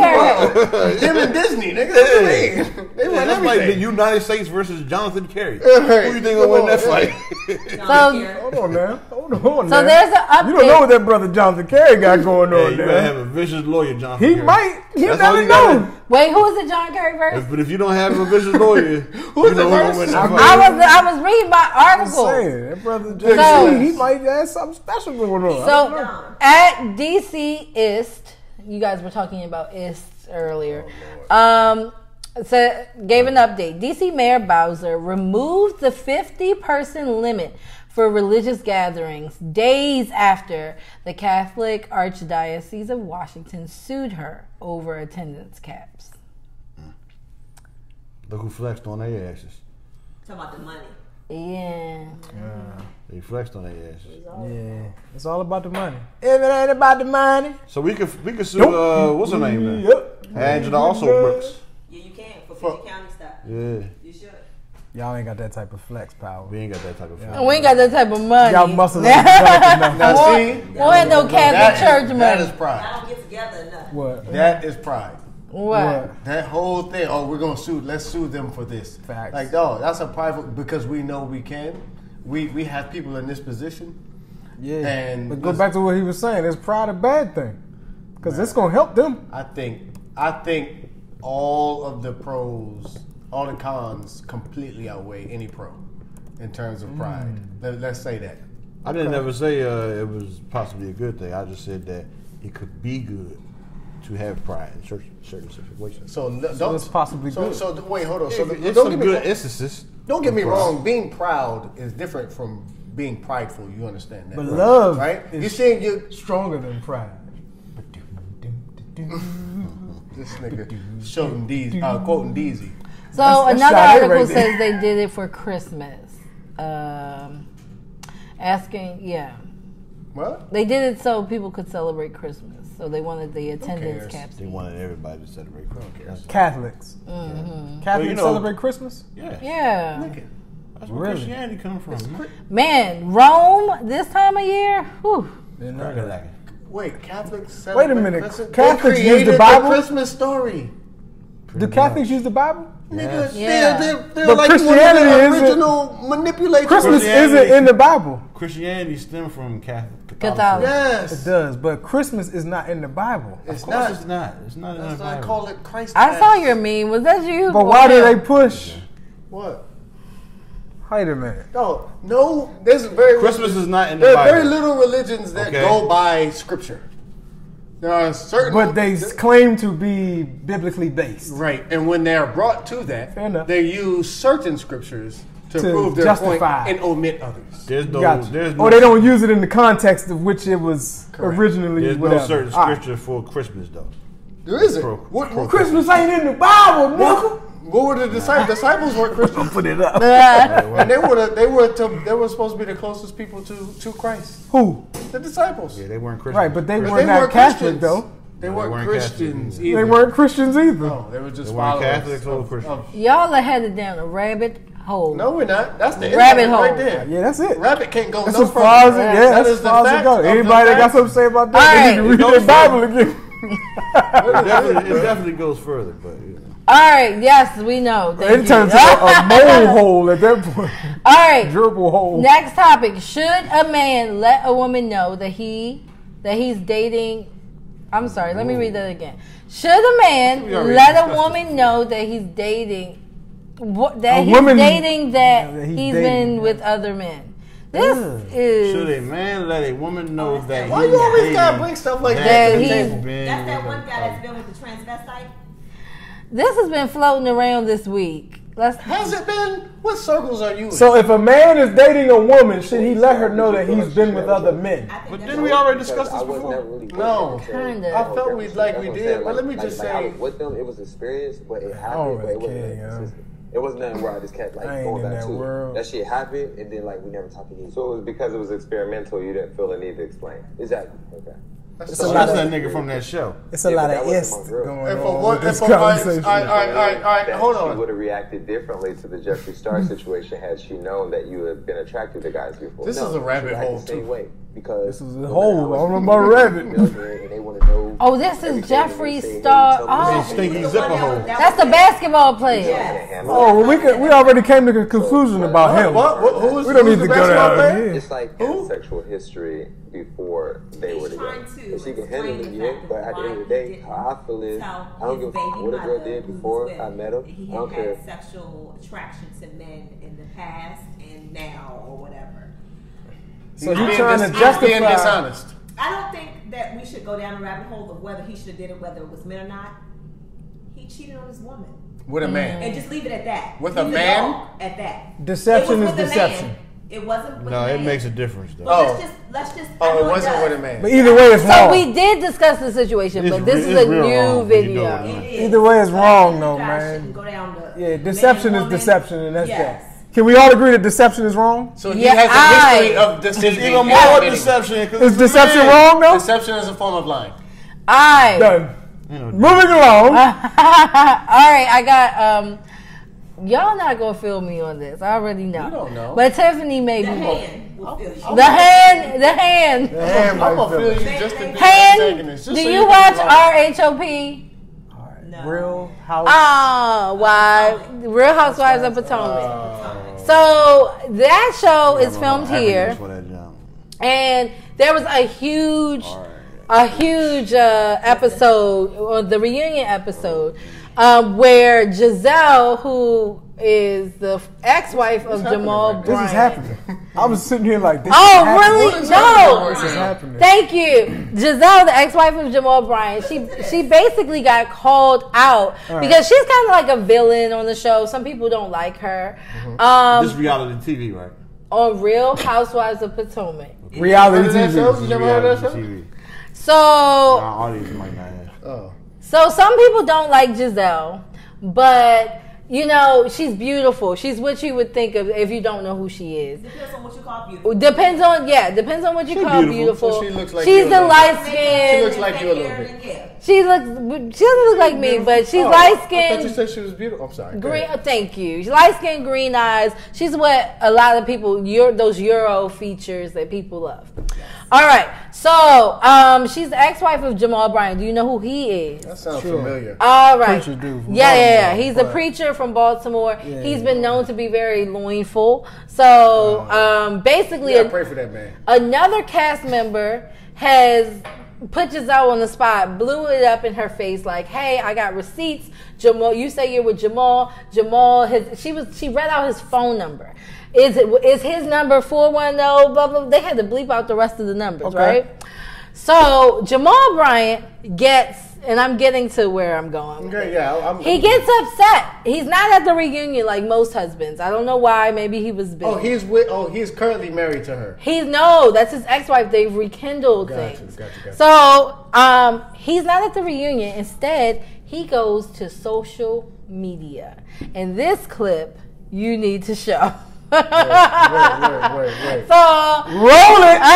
Them and Disney, nigga. What you mean? They Yeah, run that's like the. United States versus Jonathan Kerry. right. Who you think gonna win that Come on, fight? so Hold on man. Hold on. Hold on so now. there's an update. You don't know what that brother Jonathan Kerry got going Hey, on you better there. have a vicious lawyer, Jonathan. He Kerry. might. You That's never you gotta- know. Wait, who is it? John Kerry verse? But if you don't have a vicious lawyer, you know the who first? win that I was I was reading my I'm article. saying that brother So- he might have something special going on. I don't know. So at DCist, you guys were talking about IST earlier. Um, so gave an update. DC Mayor Bowser removed the 50 person limit for religious gatherings days after the Catholic Archdiocese of Washington sued her over attendance caps. Look who flexed on their asses. Talking about the money. Yeah. They flexed on their asses. Yeah, it's all about the money. If it ain't about the money, So we could we could sue Nope. uh what's her name then? Yep. Angela Alsobrooks. Yeah, you can for PG County stuff. Yeah. You should. Y'all ain't got that type of flex power. We ain't got that type of And we ain't got that type of money. Y'all muscles ain't developed enough. Now Won't- see, won't have no Catholic that is- church That money. That is pride. I don't get together enough. What? That is pride. What? That whole thing. Oh, we're gonna sue. Let's sue them for this. Facts. Like, no, that's a private because we know we can. We we have people in this position. Yeah. And but go back to what he was saying. Is pride a bad thing? Because it's gonna help them. I think I think all of the pros, all the cons, completely outweigh any pro in terms of pride. Let, let's say that. I didn't ever say uh, it was possibly a good thing. I just said that it could be good to have pride in certain, certain situations. So, l- don't. it's possibly so, good. So wait, hold on. So it's don't some get me good wrong- instances. Don't get me pride. wrong. Being proud is different from being prideful. You understand that? But right? love right? is- You saying you're Stronger than pride. this nigga showing Deezy, uh, quoting Deezy. So That's- that's another Sade article right says they did it for Christmas. Um, asking, yeah, What? they did it so people could celebrate Christmas. So they wanted the attendance cares? caps. They wanted everybody to celebrate Christmas. Catholics. Mm-hmm. Catholics Well, you know- celebrate Christmas. Yeah. Yeah, That's where Really? Christianity come from. man, Rome this time of year. Whew. Didn't know that. Wait, Catholics. Celebrate. Wait a minute, Christmas? Catholics they use the created Bible? Christmas story. Do Catholics use the Bible? Nigga, Yeah. they're, they're, they're like Christianity one of isn't- the original manipulators. Christmas isn't in the Bible. Christianity stems from Catholic. Catholic. Yes. It does, but Christmas is not in the Bible. It's Of course not. it's not. It's not in the That's why I call it Christ. I saw your meme. Was that you? But why do they push? What? Wait a minute. No, no. There's very Christmas is not in the There are very little religions that Okay. go by scripture. There are certain, But they claim to be biblically based. right, and when they are brought to that, Fair enough. they use certain scriptures to, To prove their justify. point and omit others. There's no. Gotcha. There's no. Or they don't use it in the context of which it was Correct. originally. There's whatever. no certain All right. scripture for Christmas though. There isn't. Pro- what, pro- what, Christmas ain't in the Bible, nigga. what were the disciples? disciples weren't Christians, Put it up. and they were the, they were to, they were supposed to be the closest people to to Christ. Who? The disciples. Yeah, they weren't Christians. Right, but they But were they not weren't Catholic Christians. though. They weren't, weren't Christians Catholic either. They weren't Christians either. No, they were just They followers Catholics or of- Christians. of- Y'all are headed down a rabbit hole. no, we're not. That's the Rabbit internet right hole. there. Yeah, that's it. Rabbit can't go That's no as far as it, further. yeah, That that's is as the far as it fact goes. Anybody that got something to say about that, All they right. need to read It their Bible again. it, definitely, it definitely goes further, but you know. All right. Yes, we know. Thank It turns into a mole hole at that point. All right. Gerbil hole. Next topic: Should a man let a woman know that he that he's dating? I'm sorry. Let me read that again. Should a man let a woman know that he's dating? What, that A he's woman- dating that, Yeah, that he's he's dating, been yeah. with other men. This is Should a man let a woman know that Why he's you always dating gotta bring stuff like that that to the he's- table? been That's that one guy that's been with the transvestite. this has been floating around this week. Let's Has it been? What circles are you in? So if a man is dating a woman, should he let her know that he's been with other men? But didn't we already discuss this before? really No. Kinda. I felt we like we That's what I'm did, but let me just say, with them. It was experience, but it happened. don't but really it wasn't care, nothing yo. consistent. It wasn't nothing where I just kept like I ain't going in back that to world. That shit happened, and then like we never talked again. So it was because it was experimental, you didn't feel the need to explain. Exactly. Okay. that's It's a the- lot That's of that nigga from that show. it's a Yeah, lot of that wasn't ist my going If a on wo- with this if a- all right, conversation. all right, all right, all right, all right, that hold She on. would have reacted differently to the Jeffree Star situation had she known that you had been attracted to guys before. This No, is a rabbit hole, too. way because This is a hole. I don't much know rabbit. And they want to. Oh, this is everything, and Jeffree they say, hey, Star. Oh. something. Stinky zipper hole. That's the basketball player. Yes. Oh, well, we could, we already came to a conclusion about him. What? What? Who is? We don't need to the go basketball down player? here. It's like Who? sexual history before they He's were together. to If she can handle the it, yeah. But at the end of the day, how I feel is, I don't give a fuck what a girl did before with- I met him. He I had don't care. sexual attraction to men in the past and now or whatever. So He's you being trying to dis- he's being justify? dishonest. I don't think that we should go down a rabbit hole of whether he should have did it, whether it was men or not. He cheated on his woman, With a mm. man. and just leave it at that. With Leave a man? At that. Deception is deception. It wasn't. With No, a it makes a difference though. But Oh. let's just let's just. Oh, it wasn't does. with a man. But either way, it's So wrong. we did discuss the situation, It's but this re- is a new wrong. You video. know it. It is. Either way, it's wrong, though, man. Go down the Yeah, deception man, is woman. deception, and that's yes. that. Can we all agree that deception is wrong? So he Yeah, has a I- history of It's deceiving. even more admitting. deception. 'cause Is deception man. wrong though? Deception is a form of lying. I Done. You know, Moving along. All right, I got um. Y'all not gonna feel me on this. I already know. You don't know. But Tiffany made The me. hand will feel you. The hand, the hand, Damn, I'm gonna feel feel you just to be hand. antagonist. Do just so you can watch RHOP? No. Real house. Oh, why? Real Housewives of Potomac. Uh, So that show is filmed I here. remember for that jump. and there was a huge a huge uh, episode or the reunion episode um, where Giselle who is the ex-wife of Jamal This Bryant is happening. I was sitting here like this. Oh, is really? No. This is happening. Thank you, Giselle, the ex-wife of Jamal Bryant. She she basically got called out because she's kind of like a villain on the show. Some people don't like her. Um, This reality TV, right? on Real Housewives of Potomac. Reality Heard of that show? You TV. never heard of that show? TV. So Our audience might not have. Oh. So some people don't like Giselle, but you know she's beautiful. She's what you would think of if you don't know who she is. Depends on what you call beautiful. Depends on yeah, depends on what you She's call beautiful. beautiful. So she looks like she's a the light bit. skin. She looks like you a little bit. Yeah. She looks. She doesn't look like me, but she's Oh, light I thought you skinned said she was beautiful. I'm sorry. Green, oh, thank you. She's light skinned, green eyes. She's what a lot of people, Your those Euro features that people love. All right, So, um, she's the ex-wife of Jamal Bryant. Do you know who he is? That sounds Sure. familiar. All right. Preacher dude from yeah, yeah, yeah. Baltimore, He's a preacher from Baltimore. Yeah, He's yeah, been known to be very loinful. So, um, basically, Yeah, a- pray for that man. another cast member has put Giselle on the spot, blew it up in her face, like, "Hey, I got receipts. Jamal, you say you're with Jamal. Jamal has. She was. She read out his phone number. Is it? Is his number four one zero? Blah blah. They had to bleep out the rest of the numbers, Okay. right? So Jamal Bryant gets, and I'm getting to where I'm going. Okay, yeah, I'm, He gets upset. He's not at the reunion like most husbands. I don't know why. Maybe he was busy. Oh, he's with. Oh, he's currently married to her. He's no, that's his ex-wife. They've rekindled Gotcha, things. gotcha, gotcha. So, um, he's not at the reunion. Instead, he goes to social media, and this clip you need to show. Wait, wait, wait, wait. So Roll it.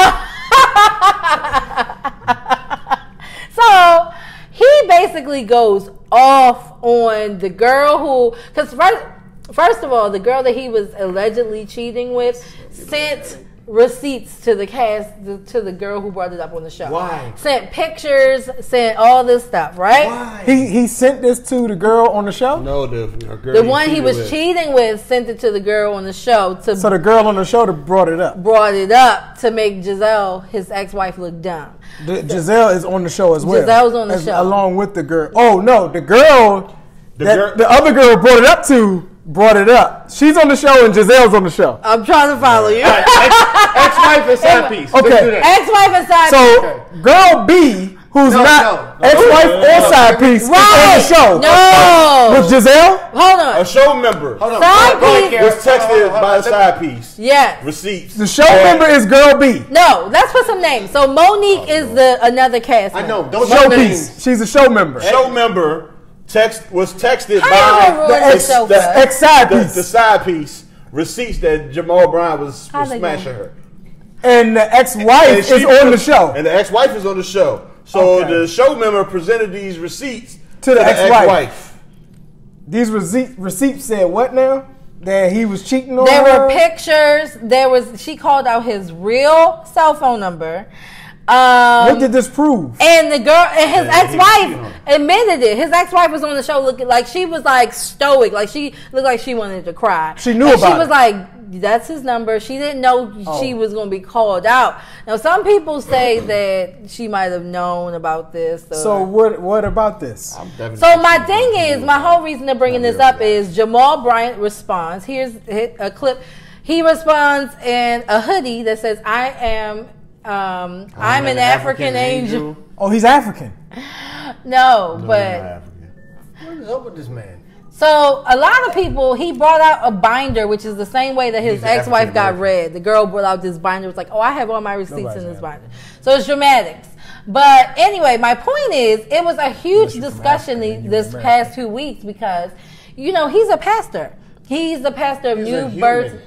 so he basically goes off on the girl who, because first, first of all, the girl that he was allegedly cheating with sent receipts to the cast to the girl who brought it up on the show. Why? Sent pictures, sent all this stuff, right? Why? He he sent this to the girl on the show. No, the girl The he one he was with. cheating with sent it to the girl on the show to So the girl on the show that brought it up. brought it up to make Giselle, his ex-wife, look dumb. The, Giselle is on the show as well. Giselle's on the As- show. along with the girl. Oh no, the girl The that girl- the other girl brought it up to brought it up. She's on the show and Giselle's on the show. I'm trying to follow you. Ex-wife and side piece. Okay. Ex-wife and side piece. So girl B, who's No, not no. ex-wife No, or no, no. side piece, is on the show. No. With Giselle? Hold on. A show member Hold on. Side piece. Karen. was texted Hold on, hold by a side piece. Yes. Receipts. The show member is girl B. No, let's put some names. So Monique oh, is the another cast. I know. member. Don't Show show piece. She's a show member. Show member text was texted How by you gonna ruin the, the ex, show, the, bud? Ex side the, piece. the side piece receipts that Jamal Brown was, was smashing gonna- her. and the ex-wife And is she on the show. And the ex-wife is on the show. So Okay. the show member presented these receipts To the ex-wife. ex-wife. These receipt, receipts said what now? That he was cheating on There her. There were pictures. There was. She called out his real cell phone number. Um, what did this prove? And the girl and his Yeah, he cheated ex-wife on admitted it. His ex-wife was on the show looking like she was like stoic, like she looked like she wanted to cry. She knew And about She was it. like, "That's his number." She didn't know she Oh. was going to be called out. Now, some people say that she might have known about this. Or, So what? What about this? I'm definitely so my thing is, my whole reason of bringing this up is Jamal Bryant responds. Here's a clip. He responds in a hoodie that says, "I am." Um, I'm, an, African, angel. Oh, he's African. No, but African. What is up with this man? so a lot of people he brought out a binder, which is the same way that his He's ex-wife got African-American. read. The girl brought out this binder. Was like, oh, I have all my receipts Nobody's in this African. binder. So it's dramatics. But anyway, my point is, it was a huge discussion the- this American. past two weeks because, you know, he's a pastor. He's the pastor of He's New Birth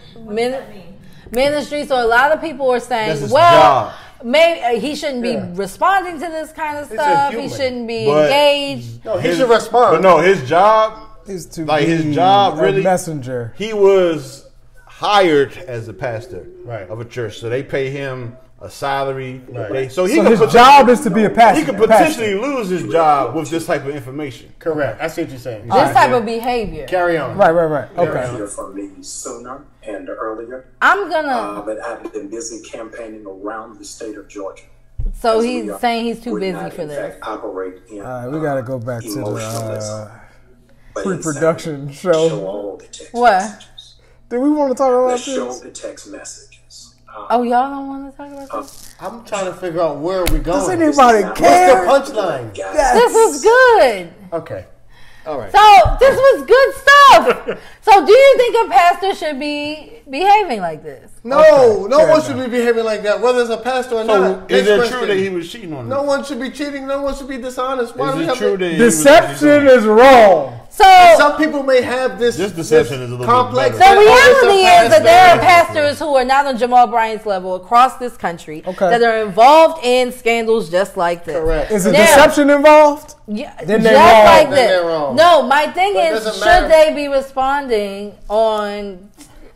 human. Min- Ministry. So a lot of people are saying, That's his well. job. Maybe uh, he shouldn't be Yeah. responding to this kind of He's stuff. He shouldn't be But- engaged. No, he His- should respond. But no, his job, Is to like his be job, a really messenger. He was hired as a pastor Right. of a church, so they pay him a salary. Right. They- so he So his job is to be a pastor. he could a pastor. potentially lose his job with this type of information. Correct. I see what you're saying. This type of behavior. Carry on. Right, right, right. Okay. hear from me sooner and earlier, I'm uh, gonna. but I've been busy campaigning around the state of Georgia. So As he's are- saying he's too busy not, for in this. fact, operate in, All right, we gotta go back to the uh, pre-production instead show. Show all the text What? messages. Do we want to talk about Let's show the text messages. Uh, Oh, y'all don't want to talk about this? I'm trying to figure out where we're going. Does anybody not- care? What's the punchline? guys, This was good. Okay. All right. So this was good stuff. so do you think a pastor should be behaving like this? No, Okay, no fair one enough. should be behaving like that, whether it's a pastor or So not. is it true that he was cheating on No her? one should be cheating. No one should be dishonest. Why do we Is it have true to- that he was Deception is wrong. So Some people may have this. This deception this is a little bit complex. better. The that, oh, reality is that there are pastors who are not on Jamal Bryant's level across this country Okay. that are involved in scandals just like this. Correct. Is it Now- deception involved? Yeah, Then just they're wrong. like Then this. they're wrong. No, my thing But it is, doesn't should matter. they be responding on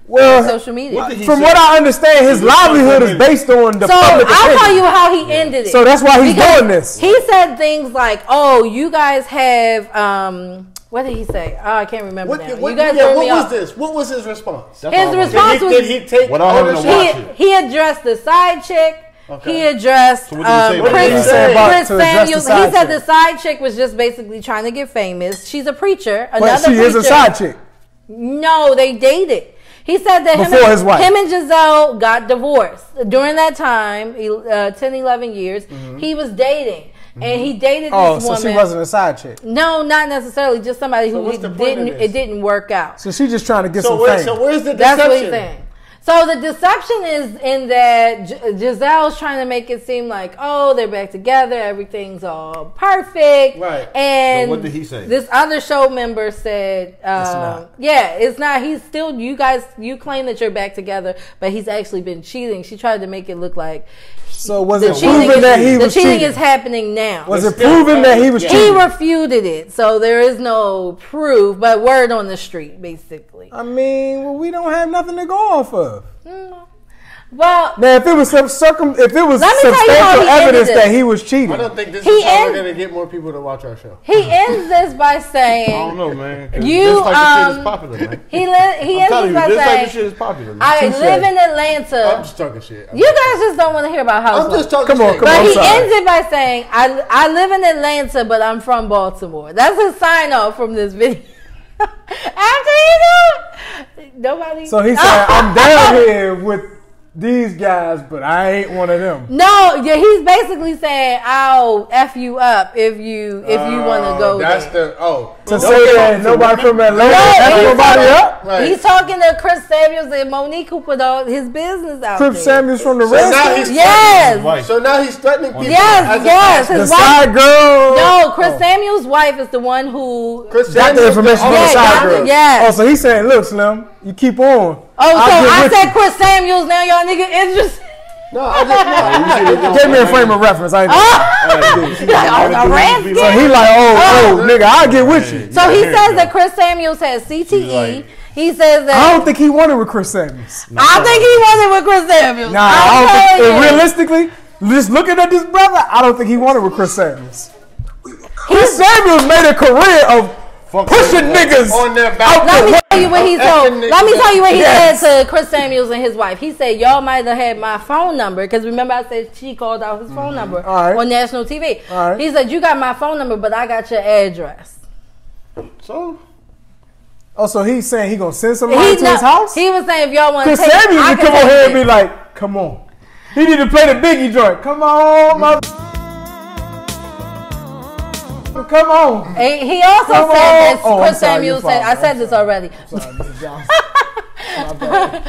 Well, social media. what From say? what I understand, his He was talking livelihood is based on the so public I'll opinion. tell you how he ended it. So that's why he's Because doing this. He said things like, "Oh, you guys have um, what did he say? Oh, I can't remember What, now. what, you guys yeah, what was off. this? What was his response? That's His wanna response Did he, was did he take Without having ownership? watch he, it. he addressed the side chick. Okay. He addressed So what he um, about What did Chris, he say about Chris to Samuels. He said chick? the side chick was just basically trying to get famous. She's a preacher. But Another she preacher. is a side chick. No, they dated. He said that him Before and, his wife. him and Giselle got divorced. During that time, uh, 10, 11 years, he was dating. And he dated Oh, this so woman. she wasn't a side chick. No, not necessarily. Just somebody who what's he the point of didn't. It didn't work out. So she's just trying to get So, some where, fame. so where's the That's deception? what he's saying. So the deception is in that G- Giselle's trying to make it seem like, oh, they're back together, everything's all perfect. Right. And But what did he say? This other show member said, um, not. yeah, it's not. He's still. You guys, you claim that you're back together, but he's actually been cheating. She tried to make it look like So was the it cheating, proven that he the was cheating cheating? is happening now. Was it still- proven that he was Yeah. he refuted it, so there is no proof, but word on the street, basically. I mean, well, we don't have nothing to go off of. Mm. Well, Now, if it was some circum, if it was Let me tell you how substantial evidence that he was cheating, I don't think this He is how end- we're gonna get more people to watch our show. he ends this by saying, I don't know, man. 'cause You, this type of shit um, is popular, man. he li- he I'm ends telling this you, by this type of shit is popular, man. I Touche. live in Atlanta. I'm just talking shit. You guys just don't want to hear about how I'm just talking Come on, shit. come But on. he sorry. ends it by saying, I, I live in Atlanta, but I'm from Baltimore. That's his sign off from this video. After he do it, nobody. so he said, "I'm down here with these guys, but I ain't one of them." No, yeah, he's basically saying, "I'll f you up if you if you want to oh, go." Oh, That's there. the oh. To Don't say that nobody from Atlanta No, F nobody up. Right. He's talking to Chris Samuels and Monique who put all his business out Crip there. Samuels from the So Redskins. Yes. So now he's threatening people. Yes, as a- yes. The His wife. side girl. No, Chris Oh. Samuels' wife is the one who. Chris Got the information from oh, the Yeah, side girl. it, yes. Oh, so he's saying, "Look, Slim, you keep on." Oh, I'll so get I said you. Chris Samuels. Now y'all nigga interested. No, I just no. Gave me a frame of reference. I ain't oh. So he like, oh, oh, oh, nigga, I'll get with you. So he says that Chris Samuels has CTE. he says that. I don't think he wanted with Chris Samuels. I think he wanted with Chris Samuels. Nah, I I'm don't think, and realistically, just looking at this brother, I don't think he wanted with Chris Samuels. Chris Samuels made a career of pushing niggas on their back. Let me tell you what he told. Effing Let me tell you what he Yes. said to Chris Samuels and his wife. He said, "Y'all might have had my phone number because remember I said she called out his phone number Mm-hmm. All right. on national TV. All right. He said, "You got my phone number, but I got your address." So, Oh, so he's saying he gonna send somebody to no- his house? He was saying, "If y'all want to take, Samuels I would can come on take here and be like, "Come on." He need to play the Biggie joint. Come on, mother. Come on. And he also Come said on. this. Oh, Chris sorry, Samuels your said, "I fault. said I'm this already." Sorry, Mr. Johnson. My.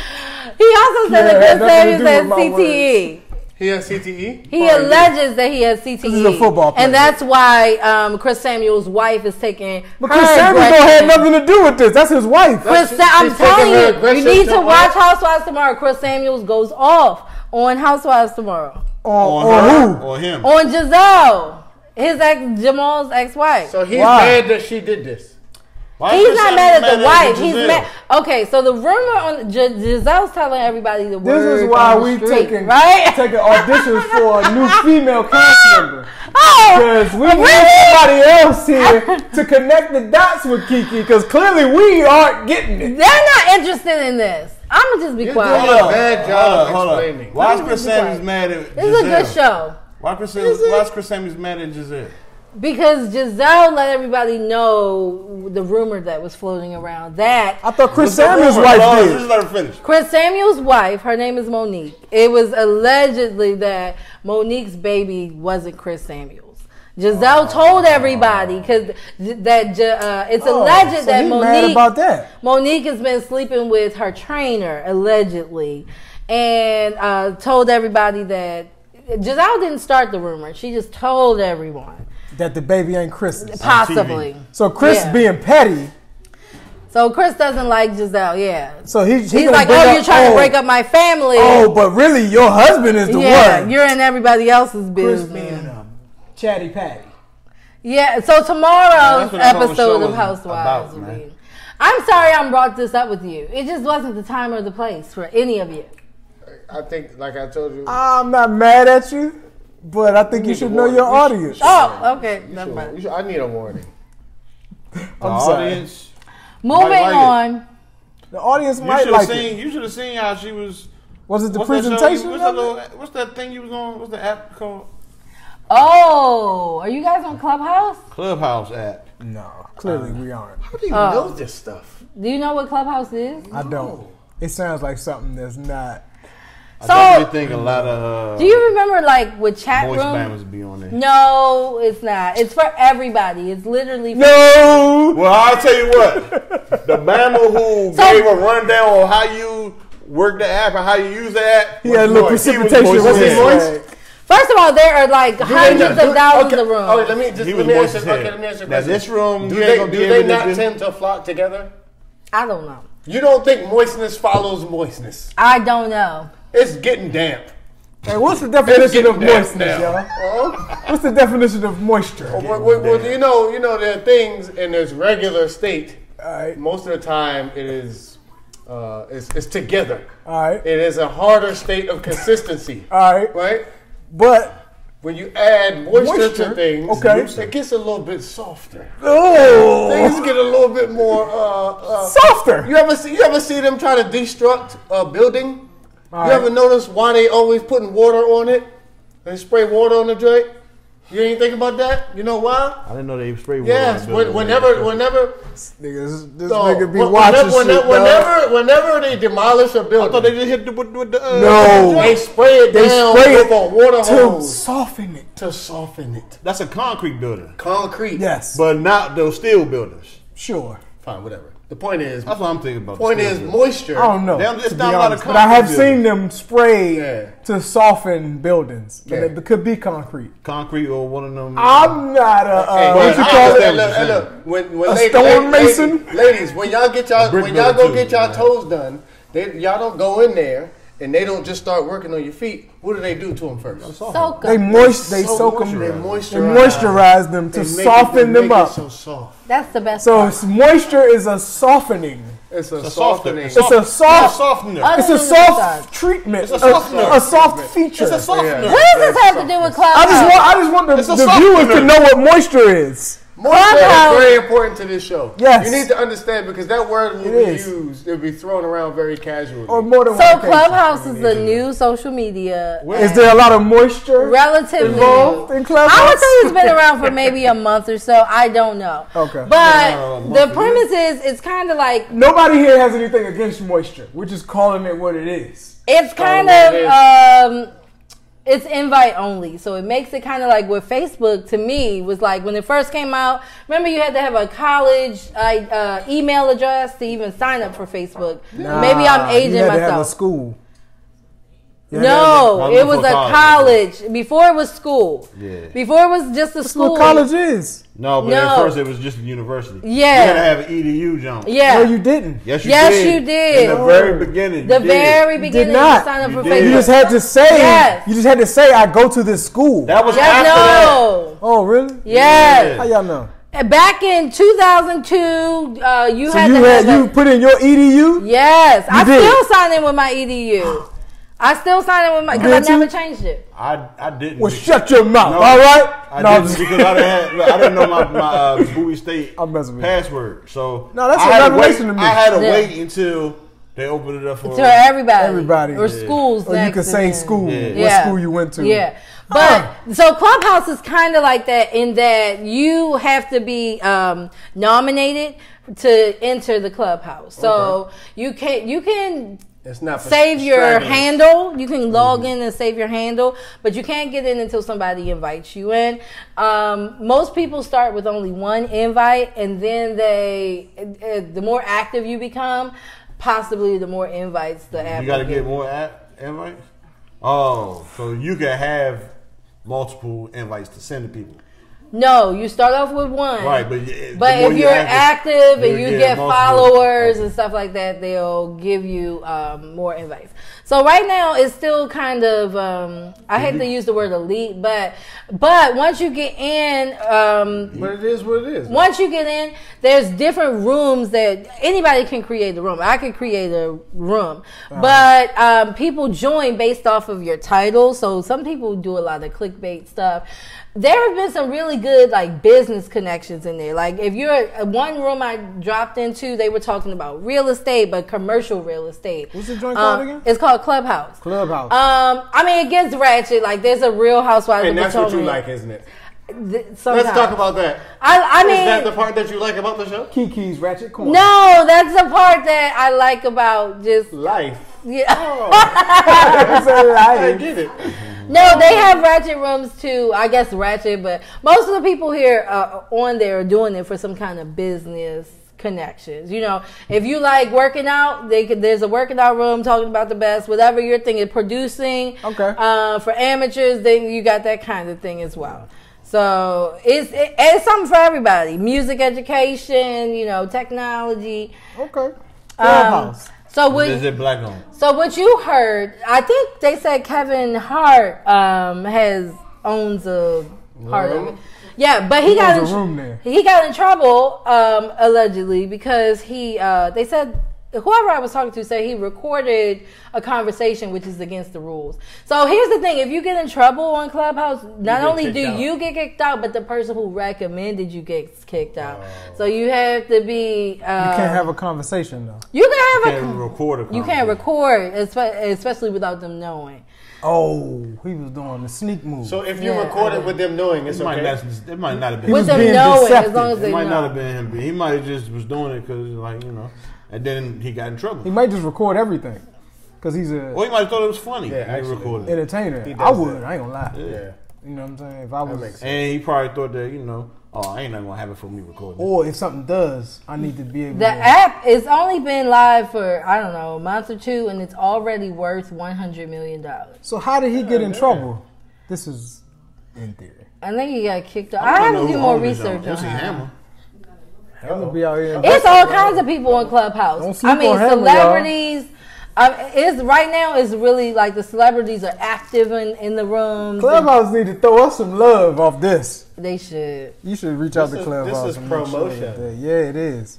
He also said Yeah, that Chris nothing to Samuels do has with my CTE. He has CTE. He alleges that he has CTE. This is a football player. And that's why um, Chris Samuels' wife is taking But her Chris Samuels don't have nothing to do with this. That's his wife. Chris, She's Sa- I'm telling you, you need to to watch her. Housewives tomorrow. Chris Samuels goes off on Housewives tomorrow. On, on on who? or him? On Giselle, his ex Jamal's ex-wife. So he's Why? mad that she did this. Why He's not mad at Samuels the wife. He's mad. Okay, so the rumor on G- Giselle's telling everybody the word. This is why we street, taking right. taking auditions for a new female cast member. Oh, Because we really? need somebody else here to connect the dots with Kiki. Because clearly we aren't getting it. They're not interested in this. I'm gonna just be You're quiet. doing a bad job Hold on, explaining. Why is Let me Chris just be quiet. Samuels mad at This is a good show. Why, Chris Samuels, why is Chris Samuels mad at Giselle? Because Giselle let everybody know the rumor that was floating around that I thought Chris Samuels' rumor? wife Hold did. Just let her finish. Chris Samuel's wife, her name is Monique. It was allegedly that Monique's baby wasn't Chris Samuel's. Giselle told everybody because that uh, it's Oh, alleged so that Monique about that. Monique has been sleeping with her trainer allegedly, and uh, told everybody that Giselle didn't start the rumor. She just told everyone, That the baby ain't Chris's. possibly. So Chris Yeah. being petty. So Chris doesn't like Giselle. Yeah, So he, he he's like, "Oh, up, you're trying oh, to break up my family." Oh, but really, your husband is the yeah, one. you're in everybody else's Chris business. being a chatty patty. Yeah, so tomorrow's that's what this whole episode of Housewives about, will be. I'm sorry I brought this up with you. It just wasn't the time or the place for any of you. I think, like I told you, I'm not mad at you, but I think you need should know your you should- audience. Oh, okay. you Never should- mind. you should- I need a warning. The I'm sorry. audience. Moving might like it. on. The audience You might should have like seen. it. You should have seen how she was. Was it the what's that presentation? What's that, little, what's that thing you was on? What's the app called? Oh, are you guys on Clubhouse? Clubhouse app. No, clearly uh, we aren't. How do you Oh. know this stuff? Do you know what Clubhouse is? I don't. It sounds like something that's not. I So- definitely think a lot of. Uh, Do you remember like with chat Moist room? Bammers be on there. No, it's not. It's for everybody. It's literally for No. Well, I'll tell you what. the Bama who So- gave a rundown on how you work the app and how you use the app. He had a little was. He precipitation. What's his voice? First of all, there are like hundreds Do- of thousands okay, of rooms. Oh, let me just He let was me moist answer. Okay, let me answer. a Now, this room, do they, do they not do- tend to flock together? I don't know. You don't think moistness follows moistness? I don't know. It's getting damp. Hey, what's the definition of moistness, y'all? Oh. What's the definition of moisture? Well, well, well, you know, you know, there are things in this regular state. Right. Most of the time, it is, uh, it's, it's together. All right. It is a harder state of consistency, All right. right? But When you add moisture, Moisture, to things, okay. it gets a little bit softer. oh, Things get a little bit more uh, uh, softer. You ever see you ever see them try to destruct a building? All you right. ever notice why they always putting water on it? They spray water on the joint. You ain't think about that? You know why? I didn't know they spray water. Yes. on the When, building. whenever, whenever, Niggas, this no, nigga be when- watching whenever, shit, whenever, dog. whenever, whenever they demolish a I thought building, they just hit the with, with the. Uh, No. they spray it They down spray with it a water to hose soften it. to soften it. That's a concrete building, Concrete. Yes, but not those steel buildings. sure. Fine, whatever. The point is, That's what I'm thinking about. the point steel is moisture. I don't know. Damn, it's to not be a lot of honest, but I have concrete seen them spray Yeah. to soften buildings. Yeah. it could be concrete. concrete or one of them. I'm not a uh, Hey, what you call understand, it. Look, hey, look, when, when A ladies, stone ladies, mason? ladies, when y'all get y'all when y'all go builder get y'all toes done, they, y'all don't go in there and they don't just start working on your feet. What do they do to them first? Soak They 'em. moist. They So soak them. They They moisturize. moisturize them to They soften they them make it up. so soft. That's the best. So part. moisture is a softening. It's a, a softening. softer. It's a soft. softener. It's a soft massage. treatment. It's a softener. A, soft feature. It's a softener. What does this have to do with Clubhouse? I just want. I just want the, It's the viewers to know what moisture is. Moisture Clubhouse- is very important to this show. Yes. You need to understand because that word will It be is. used. It'll be thrown around very casually. Or more than so one occasion. Clubhouse is the new social media. Is there a lot of moisture relatively involved in Clubhouse? I would say it's been around for maybe a month or so. I don't know. Okay. But Yeah, the or premise is it's kind of like Nobody here has anything against moisture. We're just calling it what it is. it's kind of it um it's invite only. So it makes it kind of like with Facebook to me was like when it first came out. Remember you had to have a college uh, email address to even sign up for Facebook. Maybe I'm Nah, aging you had to have a myself. school. You had to have No, Well, it was a before college. Before it was school. Yeah. Before it was just a That's school. what college is. No, but No. at first it was just a university. Yeah. You had to have an EDU jump. Yeah. No, you didn't. Yes, you Yes, did. you did. In the very beginning. the you did. very beginning, not. you sign up You for did. Facebook. You just had to say. Yes. You just had to say, "I go to this school." That was yes, after that. oh, really? Yes. How y'all know? Back in 2002, uh, you So had you to had have you a- put in your EDU. Yes, I did. still sign in with my EDU. I still signed it with my because I never changed it. I, I didn't. Well, shut your mouth. No. all right. I no, didn't because I didn't, have, I didn't know my, my uh, Bowie State I'm messing with you. password. So No, that's I a had to revelation wait, to me. I had to Yeah. wait until they opened it up for To everybody, Everybody. or Yeah. schools. Or you next could say them. school. Yeah. What school you went to? Yeah. But so Clubhouse is kind of like that in that you have to be um, nominated to enter the Clubhouse. So you can you can It's not for save your handle. You can log in and save your handle, but you can't get in until somebody invites you in. Um, most people start with only one invite, and then they, uh, the more active you become, possibly the more invites the app. You got to get more app invites. Oh, so you can have multiple invites to send to people. No, you start off with one. Right, but But if you're active, and you'll get get followers and stuff like that, they'll give you um, more invites. So right now it's still kind of um, I hate to use the word elite, but but once you get in, um, But it is what it is. once you get in, there's different rooms that anybody can create a room. I could create a room, but um, people join based off of your title. So some people do a lot of clickbait stuff. There have been some really good like business connections in there. Like if you're one room I dropped into, they were talking about real estate, but commercial real estate. What's the joint Um, called again? It's called Clubhouse. Clubhouse. Um, I mean, it gets ratchet. Like there's a Real Housewives. and of that's what you like, isn't it? Th- Let's talk about that. I, I mean, is that the part that you like about the show? Kiki's Ratchet Corner. no, that's the part that I like about just Life. yeah. It's a lie. I get it. No, they have ratchet rooms too. I guess ratchet, but most of the people here uh, on there are doing it for some kind of business connections. You know, if you like working out, they could. There's a working out room talking about the best. Whatever you're thinking, producing. Okay. Uh, for amateurs, then you got that kind of thing as well. So it's it, it's something for everybody. Music education, you know, technology. Okay. Um, Clubhouse. So what? Is it black on? So what you heard? I think they said Kevin Hart um, has owns a part of it. Yeah, but he, He got in, a room there. he got in trouble um, allegedly because he uh, they said whoever I was talking to said he recorded a conversation which is against the rules. So here's the thing: if you get in trouble on Clubhouse, not only do out. you get kicked out, but the person who recommended you gets kicked out. So you have to be. Uh, You can't have a conversation though. You can have a. Can't a. record a You can't record, especially without them knowing. Oh, he was doing the sneak move. So if you Yeah, record I it with them knowing, it's It might, okay. not, it might not have been. He With them being knowing, as long as It they might know. not have been him. He might have just was doing it because, like, you know, and then he got in trouble. he might just record everything because he's a Or he might have thought it was funny. Yeah, when he actually. recorded it. entertainer. He I would. that. I ain't gonna lie. Yeah, You know what I'm saying? If I was, makes sense. And he probably thought that, you know, oh, I ain't nothing gonna happen for me recording. or if something does, I need to be able. The to, app has only been live for I don't know a month or two, and it's already worth one hundred million dollars. So how did he get in trouble? This is in theory. I think he got kicked out. I I don't have know to do more research joint. MC on that. Hammer. I'm gonna be out here. It's all kinds of people on Clubhouse. Don't sleep I mean, on Hammer, y'all. celebrities. Um, it's right now. It's really like the celebrities are active in, in the rooms. Clubhouse need to throw us some love off this. They should. You should reach out This to is- Clubhouse. this is and make sure promotion. yeah, it is.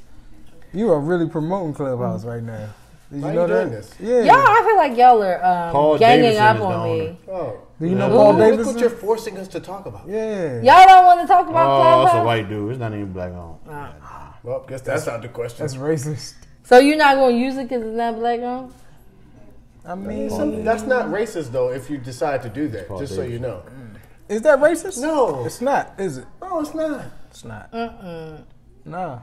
You are really promoting Clubhouse right now. Did you Why know you doing that? this? Yeah. Y'all, I feel like y'all are um, Paul ganging Davidson up is on owner. me. Oh, Do you know Yeah. Paul look Davidson? what you're forcing us to talk about. yeah. Y'all don't want to talk about Oh, it's a white dude. It's not even black on. Well, guess that's out the question. That's racist. So you're not gonna use it because it's not black owned? I mean, Some- that's not racist though. If you decide to do that, Paul just so you know. is that racist? No. It's not, is it? No, it's not. It's not. Nah.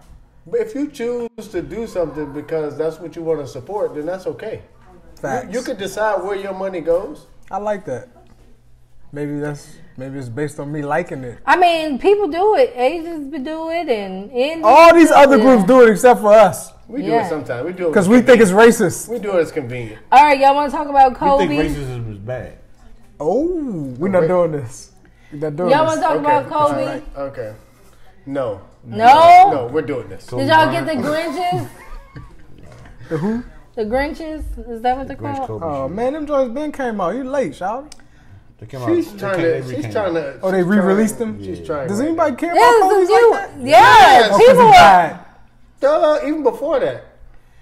But if you choose to do something because that's what you want to support, then that's okay. Facts. You, you can decide where your money goes. I like that. Maybe that's maybe it's based on me liking it. I mean, people do it. Asians do it, and Indians All these other it. groups do it except for us We do it sometimes. We do it because we think it's racist. We do it as convenient. All right, y'all want to talk about You Kobe? think racism is bad? Oh, we're not doing this. We're not doing Y'all want to talk about Kobe? All right. Okay. No. No? No, we're doing this. Did y'all get the Grinches? The who? The Grinches? Is that what they're Grinch called? Kobe Oh shit. man, them joints been came out. You late, shout. They came She's out. trying they to. they She's came trying out. to. Oh, they she's re-released trying- them? She's trying. Does anybody care Yeah, about Kobe it's a like that? Yeah, 'cause people he died. Duh, even before that.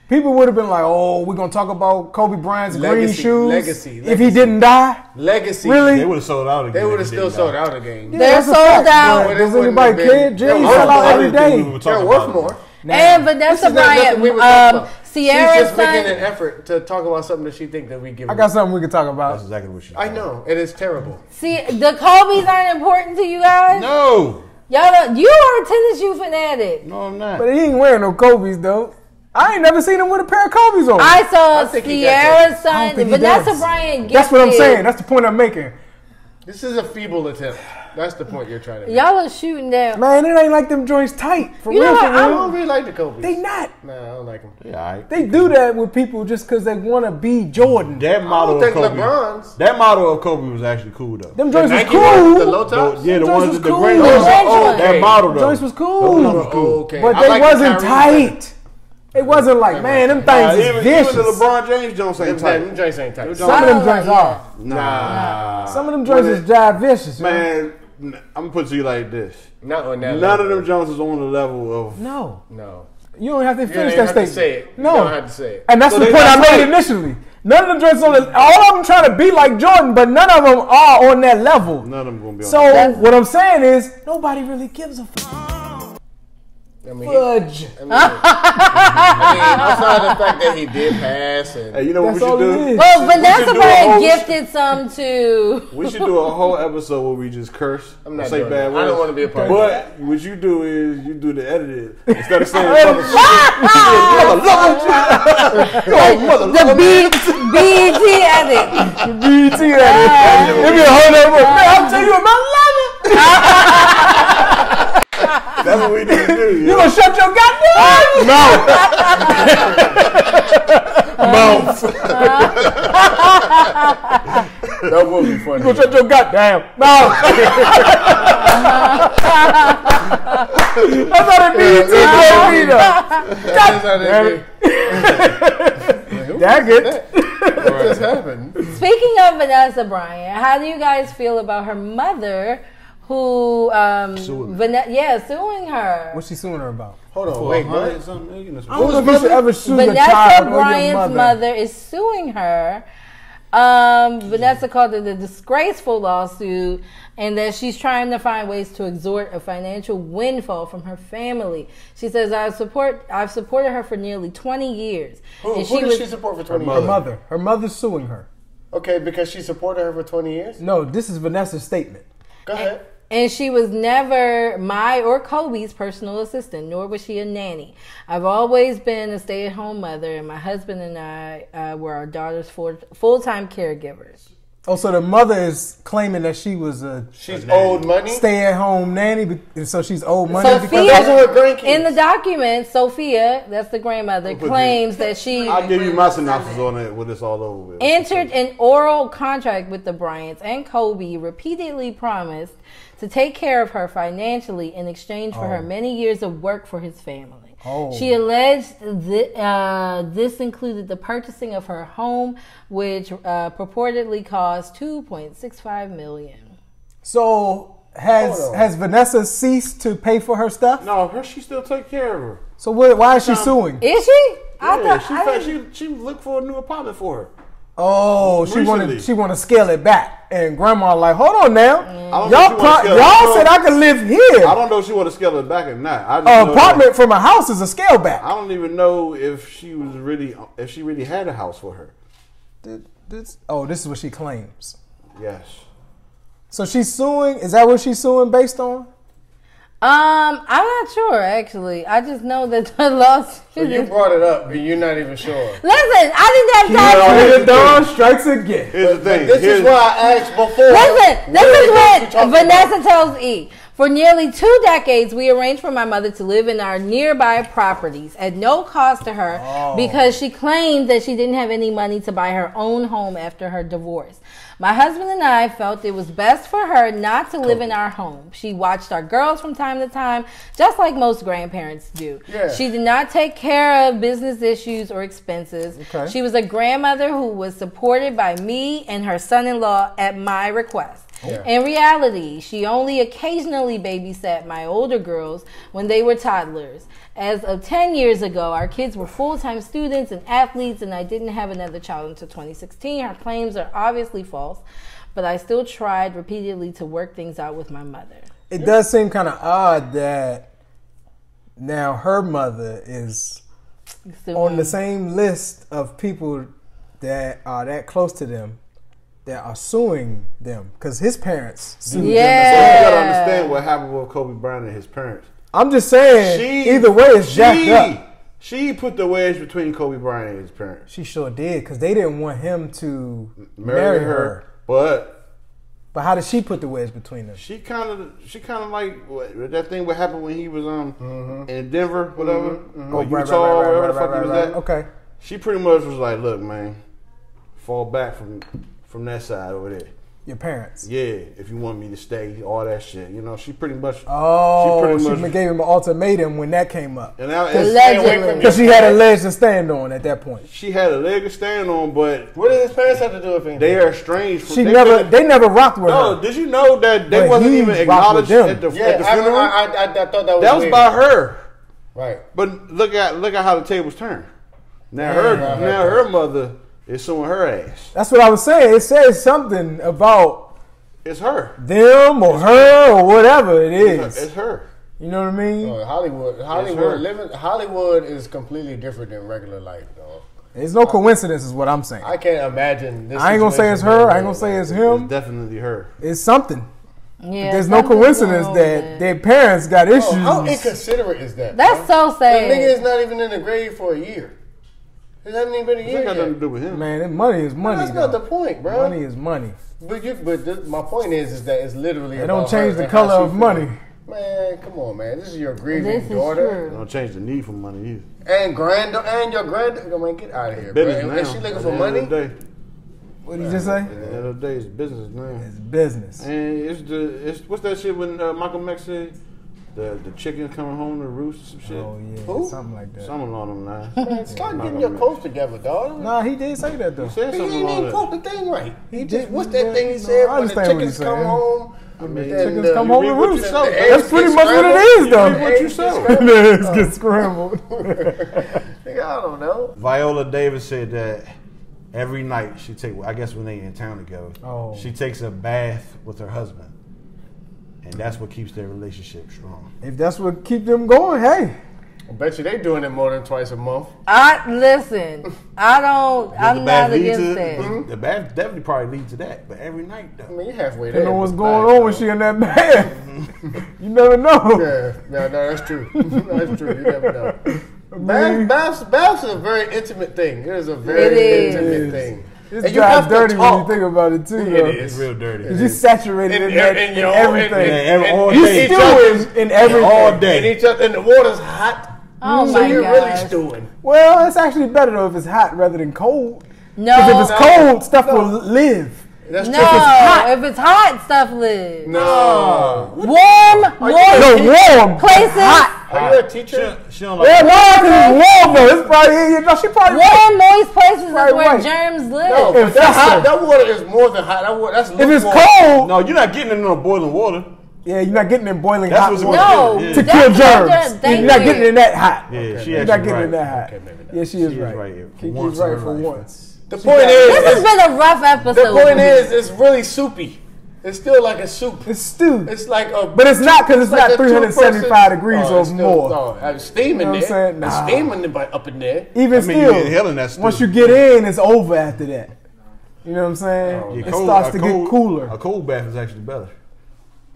People would have been like, "Oh, we're gonna talk about Kobe Bryant's green Legacy, shoes legacy, if he legacy. didn't die." Legacy. Really? They would have sold out again. They would have he still didn't sold die. out again. Yeah, They're that's a sold fact, out. but But it Does wouldn't anybody care? been- Jay They're sell out worth every. We were They're talking worth about more. And Vanessa This is not Bryant, nothing we were talking um, about. She's Ciara's just making son. an effort to talk about something that she think that we give. I got something we can talk about. That's exactly what she. I know it is terrible. See, the Kobe's aren't important to you guys. No, Y'all, don't, you are a tennis shoe fanatic. no, I'm not. But he ain't wearing no Kobe's though. I ain't never seen him with a pair of Kobe's on. I saw I think he got Ciara's I son, Vanessa. Bryant. That's what I'm saying. That's the point I'm making. This is a feeble attempt. That's the point you're trying to make. Y'all are shooting down. Man, it ain't like them joints tight. For You real, what, for I I don't really like the Kobe. They not. Nah, I don't like them. Yeah, all right. They do that with people just because they want to be Jordan. That model of think Kobe. LeBron's- That model of Kobe was actually cool though. Them joints was Nike ones, cool. the low tops. yeah, the Them ones joints with the was green cool. ones. Oh, that model though. joints was cool. ones was oh, cool. Okay, But I they like wasn't Kyrie tight. It wasn't like, man, them Nah, things is even, even the LeBron James Jones ain't Them, tight. them joints ain't tight. Some of them joints are. Nah. Some of them joints is jive vicious. Man. Man, n- I'm gonna put it to you like this. Not on that. None level. of them Jones is on the level of. No. No. You don't have to finish don't that statement. say it. You No. don't have to say it. And that's So the point I made tight. initially. None of them joints on the all of them trying to be like Jordan, but none of them are on that level. None of them gonna be on. So that. what I'm saying is nobody really gives a fuck. I mean, Fudge. I mean, I mean, outside the fact that he did pass and Hey, you know That's what we it should do? is. Well, should Vanessa do a Bryant gifted some to. We should do a whole episode where we just curse. I'm not say doing bad that. words. I don't want to be a part of But that. what you do is you do the edited instead of saying mother the B, BET edit. BT that. It be a whole nother word. Man, I'll tell you about That's what we need to do. You gonna shut your goddamn mouth? mouth. that would be funny. You gonna shut your goddamn mouth? That's how the BET gave me though. That's how they Dag it. What just happened? Speaking of Vanessa Bryant, how do you guys feel about her mother, who, um, Vane- yeah, suing her? What's she suing her about? Hold on, For wait, a what? hundred something million. I don't know if you should ever sue your Vanessa child or Bryant's mother. mother. is suing her. Um, Vanessa called it a disgraceful lawsuit, and that she's trying to find ways to extort a financial windfall from her family. She says, "I support. I've supported her for nearly twenty years, Who, and who she did was she support for Her 20 years? Her mother. Her mother's suing her. Okay, because she supported her for 20 years? No, this is Vanessa's statement. Go ahead. And she was never my or Kobe's personal assistant, nor was she a nanny. I've always been a stay at home mother, and my husband and I uh, were our daughter's full time caregivers. Oh, so the mother is claiming that she was a She's owed money? stay at home nanny, and so she's owed money. Sophia, those are her grandkids. in the document, Sophia, that's the grandmother, put claims that she I'll give you my synopsis on it when it's all over with. entered an oral contract with the Bryants and Kobe, repeatedly promised to take care of her financially in exchange for her oh. many years of work for his family. Oh. She alleged th- uh, this included the purchasing of her home, which uh, purportedly cost two point six five million. So has has Vanessa ceased to pay for her stuff? No, her she still take care of her. So what, why is she suing? Is she? I Yeah, thought she, I she she looked for a new apartment for her. Oh, she wanted she want to scale it back, and Grandma like, hold on now, mm. I don't know y'all if she wanna pro- y'all said I could live here. I don't know if she want to scale it back or not. I just An apartment from a house is a scale back. I don't even know if she was really if she really had a house for her. Th- This, oh, this is what she claims. Yes. So she's suing. Is that what she's suing based on? Um, I'm not sure actually. I just know that the lawsuit. So you brought it up, but you're not even sure. Listen, I didn't have time. Here to the dawn strikes again. Here's the thing. This Here's- is why I asked before. Listen, this is we what talking Vanessa tells E. For nearly two decades, we arranged for my mother to live in our nearby properties at no cost to her Oh. because she claimed that she didn't have any money to buy her own home after her divorce. My husband and I felt it was best for her not to live in our home. She watched our girls from time to time, just like most grandparents do. Yeah. She did not take care of business issues or expenses. Okay. She was a grandmother who was supported by me and her son in law at my request. Yeah. In reality, she only occasionally babysat my older girls when they were toddlers. As of 10 years ago, our kids were full time students and athletes, and I didn't have another child until 2016. Her claims are obviously false, but I still tried repeatedly to work things out with my mother. It does seem kind of odd that now her mother is on the same list of people that are that close to them that are suing them because his parents sued So Yeah. you gotta understand what happened with Kobe Bryant and his parents. I'm just saying, either way, it's she, jacked up. She put the wedge between Kobe Bryant and his parents. She sure did because they didn't want him to Marry, her, but But how did she put the wedge between them? She kind of, she kind of like what, that thing. What happened when he was um in Denver, whatever, Oh, or right, right, Utah, right, right, wherever right, the fuck right, he was right, at. Okay. She pretty much was like, "Look, man, fall back from from that side over there." Your parents. Yeah, if you want me to stay, all that shit. You know, she pretty much. Oh, she she, pretty much. gave him an ultimatum when that came up. and now Allegedly. Because she had a ledge to stand on at that point. she had a leg to stand on, but What did his parents have to do with anything? they are strange. From, She they never, couldn't- they never rocked with No, her. did you know that they But wasn't even acknowledged at the, yeah, at the funeral? I, I, I, I thought that was that was weird. by her. Right. But look at look at how the tables turn. Now Yeah, her now that. her mother is suing her ass. That's what I was saying. It says something about It's her. them or her or whatever it is. It's is. her. You know what I mean? Uh, Hollywood. Hollywood, living Hollywood is completely different than regular life, dog. It's no coincidence, is what I'm saying. I can't imagine this. I ain't gonna say it's her. I ain't gonna say it's him. It's definitely her. It's something. Yeah, There's no coincidence that there. their parents got issues. Oh, how inconsiderate is that? That's bro? so sad. The nigga is not even in the grave for a year. It hasn't even been a year ain't got nothing to do with him. Man, that money is money. That's not though. the point, bro. Money is money. But you, but this, my point is, is that it's literally. It don't change her the color of feel. money. Man, come on, man. This is your grieving This daughter It don't change the need for money either. and grand and your grand. I mean, get out of here, bro. Business And, now. and she looking for end money. of the day, What did you just say? at the end of the day, it's business now. It's business. And it's the it's what's that shit when uh, Michael X said the the chicken coming home to roost or some shit. Oh yeah, Who? something like that. Something along them lines. Man, start Yeah, getting your X. quotes together, dog. Nah, he did say that though. He said He something didn't even quote the thing right. He just didn't, what's that but, thing he you know, said I when the understand what chickens come saying. home? I mean, and Chickens the- come home read to roost. That's pretty get much what it is, though. The What you eggs get The eggs scrambled. get scrambled. Nigga, I don't know. Viola Davis said that every night she take. I guess when they in town together, Oh. she takes a bath with her husband, and that's what keeps their relationship strong. if that's what keep them going, hey, I bet you they doing it more than twice a month. I listen. I don't. I'm the not lead against to, that. Mm-hmm. The bath definitely probably leads to that, but every night though. I mean, you halfway there. you know what's going bad, on when she in that bath. Mm-hmm. you never know. Yeah, no, no, that's true. that's true. You never know. Baths, baths, baths is a very intimate thing. It is a very It is. intimate thing. It's And you dry have to dirty when you think about it too. It though. is. It's real dirty. It's just saturated in, In- that, in in, your- everything. in- Yeah, every, all you day. stewing in everything. all And day. each other, and the water's hot. Oh so my you're gosh. really stewing. Well, it's actually better though if it's hot rather than cold. No, Because if it's No. cold, stuff No. will live. That's no. If it's hot. If it's hot, stuff lives. No. Warm, moist No, warm. places. Are you a teacher? She don't like. Yeah, no, because it's warm though. It's probably, you know, she probably Warm, moist places is where right. germs live. No, If that's hot, that water is more than hot. That water, that's If it's lukewarm. cold, No, you're not getting in no boiling water. yeah, you're not getting in boiling That's hot what's water no, Yeah. to that's kill germs. You're not getting in that hot. Yeah, she You're not getting right. in that hot. Okay, maybe not. Yeah, she is She right. right here. Kiki's right for once. The point is, This has been a rough episode. the point is, it's really soupy. It's still like a soup. It's stew. It's like a. But it's not because it's like not 375 two-person- oh, degrees Oh, or it's still- more. No, I'm steaming You know what I'm there. saying? It's steaming it by- up in there. Even I mean, you still, get hell in that stew. once you get in, it's over after that. You know what I'm saying? Oh, yeah, it cold- starts to cold- get cooler. A cold bath is actually better.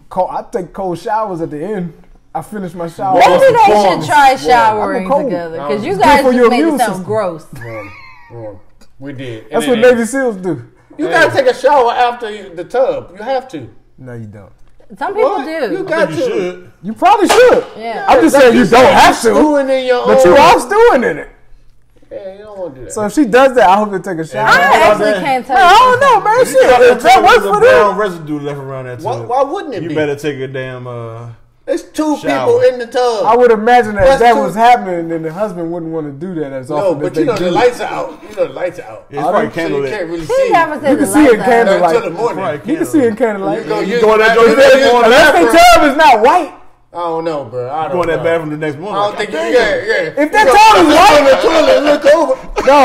Cold, I take cold showers at the end. I finish my shower. Maybe with they some should try showering cold. together because you guys just made it sound gross. Wrong, wrong. We did. That's what Navy. SEAls do. You gotta take a shower after the tub. You have to. No, you don't. Some people What? do. You got You to. should. You probably should. Yeah. I'm just Like saying you, don't have to, Stewing in your but own. you are stewing in it. Yeah, you don't want to do that. So if she does that, I hope they take a shower. I actually that? can't tell Man, I don't know, man. Shit, If if that works for brown them. residue left around that why, tub. why wouldn't it You be? better take a damn. Uh, It's two Shower. people in the tub. I would imagine that if That's that too- was happening, then the husband wouldn't want to do that as no, often but as you they know do. the lights are out. You know the lights are out. it's probably So you can't really He see. never said You can see in candlelight. Until the morning. You can see in candlelight. You go, You you go in that joint you- next you- morning. Unless the tub is not white. I don't know, bro. I don't Go in that bathroom the next morning. I don't like, think you. "God Yeah, damn." yeah. If that You tub go is on white, the toilet, look over. no,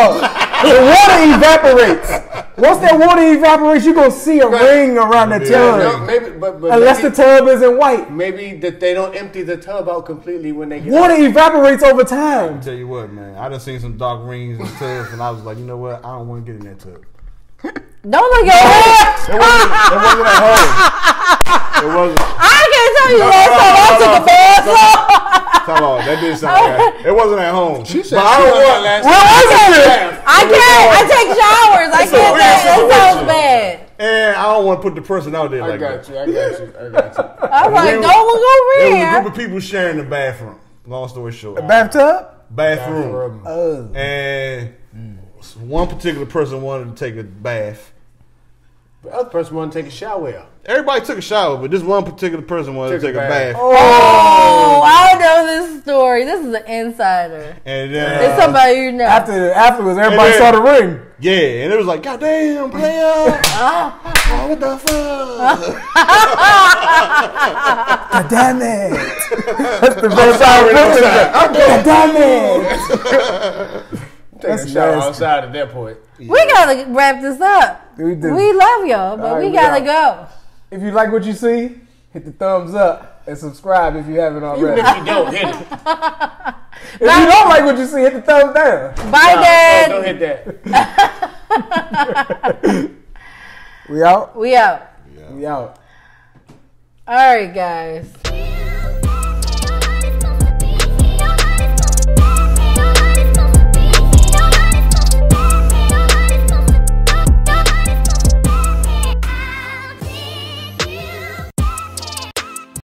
the water evaporates. Once that water evaporates, you're gonna see a Right. ring around the Yeah, no, tub. maybe, but, but Unless maybe, the tub isn't white. maybe that they don't empty the tub out completely when they get Water out. evaporates over time. I Tell you what, man. I done seen some dark rings in tubs, and I was like, you know what? I don't want to get in that tub. Don't look at me. It wasn't, it wasn't at home. It wasn't. I can't tell you No, last no, time I took no. a bath. Tell on, that did sound right. It wasn't at home. She said but I don't want. last Where was it? I can't. I take showers. I can't. weird That, that sounds bad. And I don't want to put the person out there I like got that. you. I got you. I got you. I'm like, don't were- look over There was a group of people sharing the bathroom. Long story short. A Bathtub? bathroom. Oh. And one particular person wanted to take a bath. The other person wanted to take a shower. Everybody took a shower, but this one particular person wanted to Took take a a bath. bath. Oh, I know this story. This is an insider. And then, It's uh, somebody you know. After afterwards, everybody And saw the ring. yeah, and it was like, God damn, player. oh, what the fuck? God damn it. That's the best I'm God damn it. Take That's a shower nasty. outside at that point. We gotta wrap this up. We do. We love y'all, but All right, we we gotta go. If you like what you see, hit the thumbs up and subscribe if you haven't already. Even if you don't hit it. If you don't like what you see, hit the thumbs down. Bye, No, Dad. Don't hit that. We out. We out. We out. All right, guys.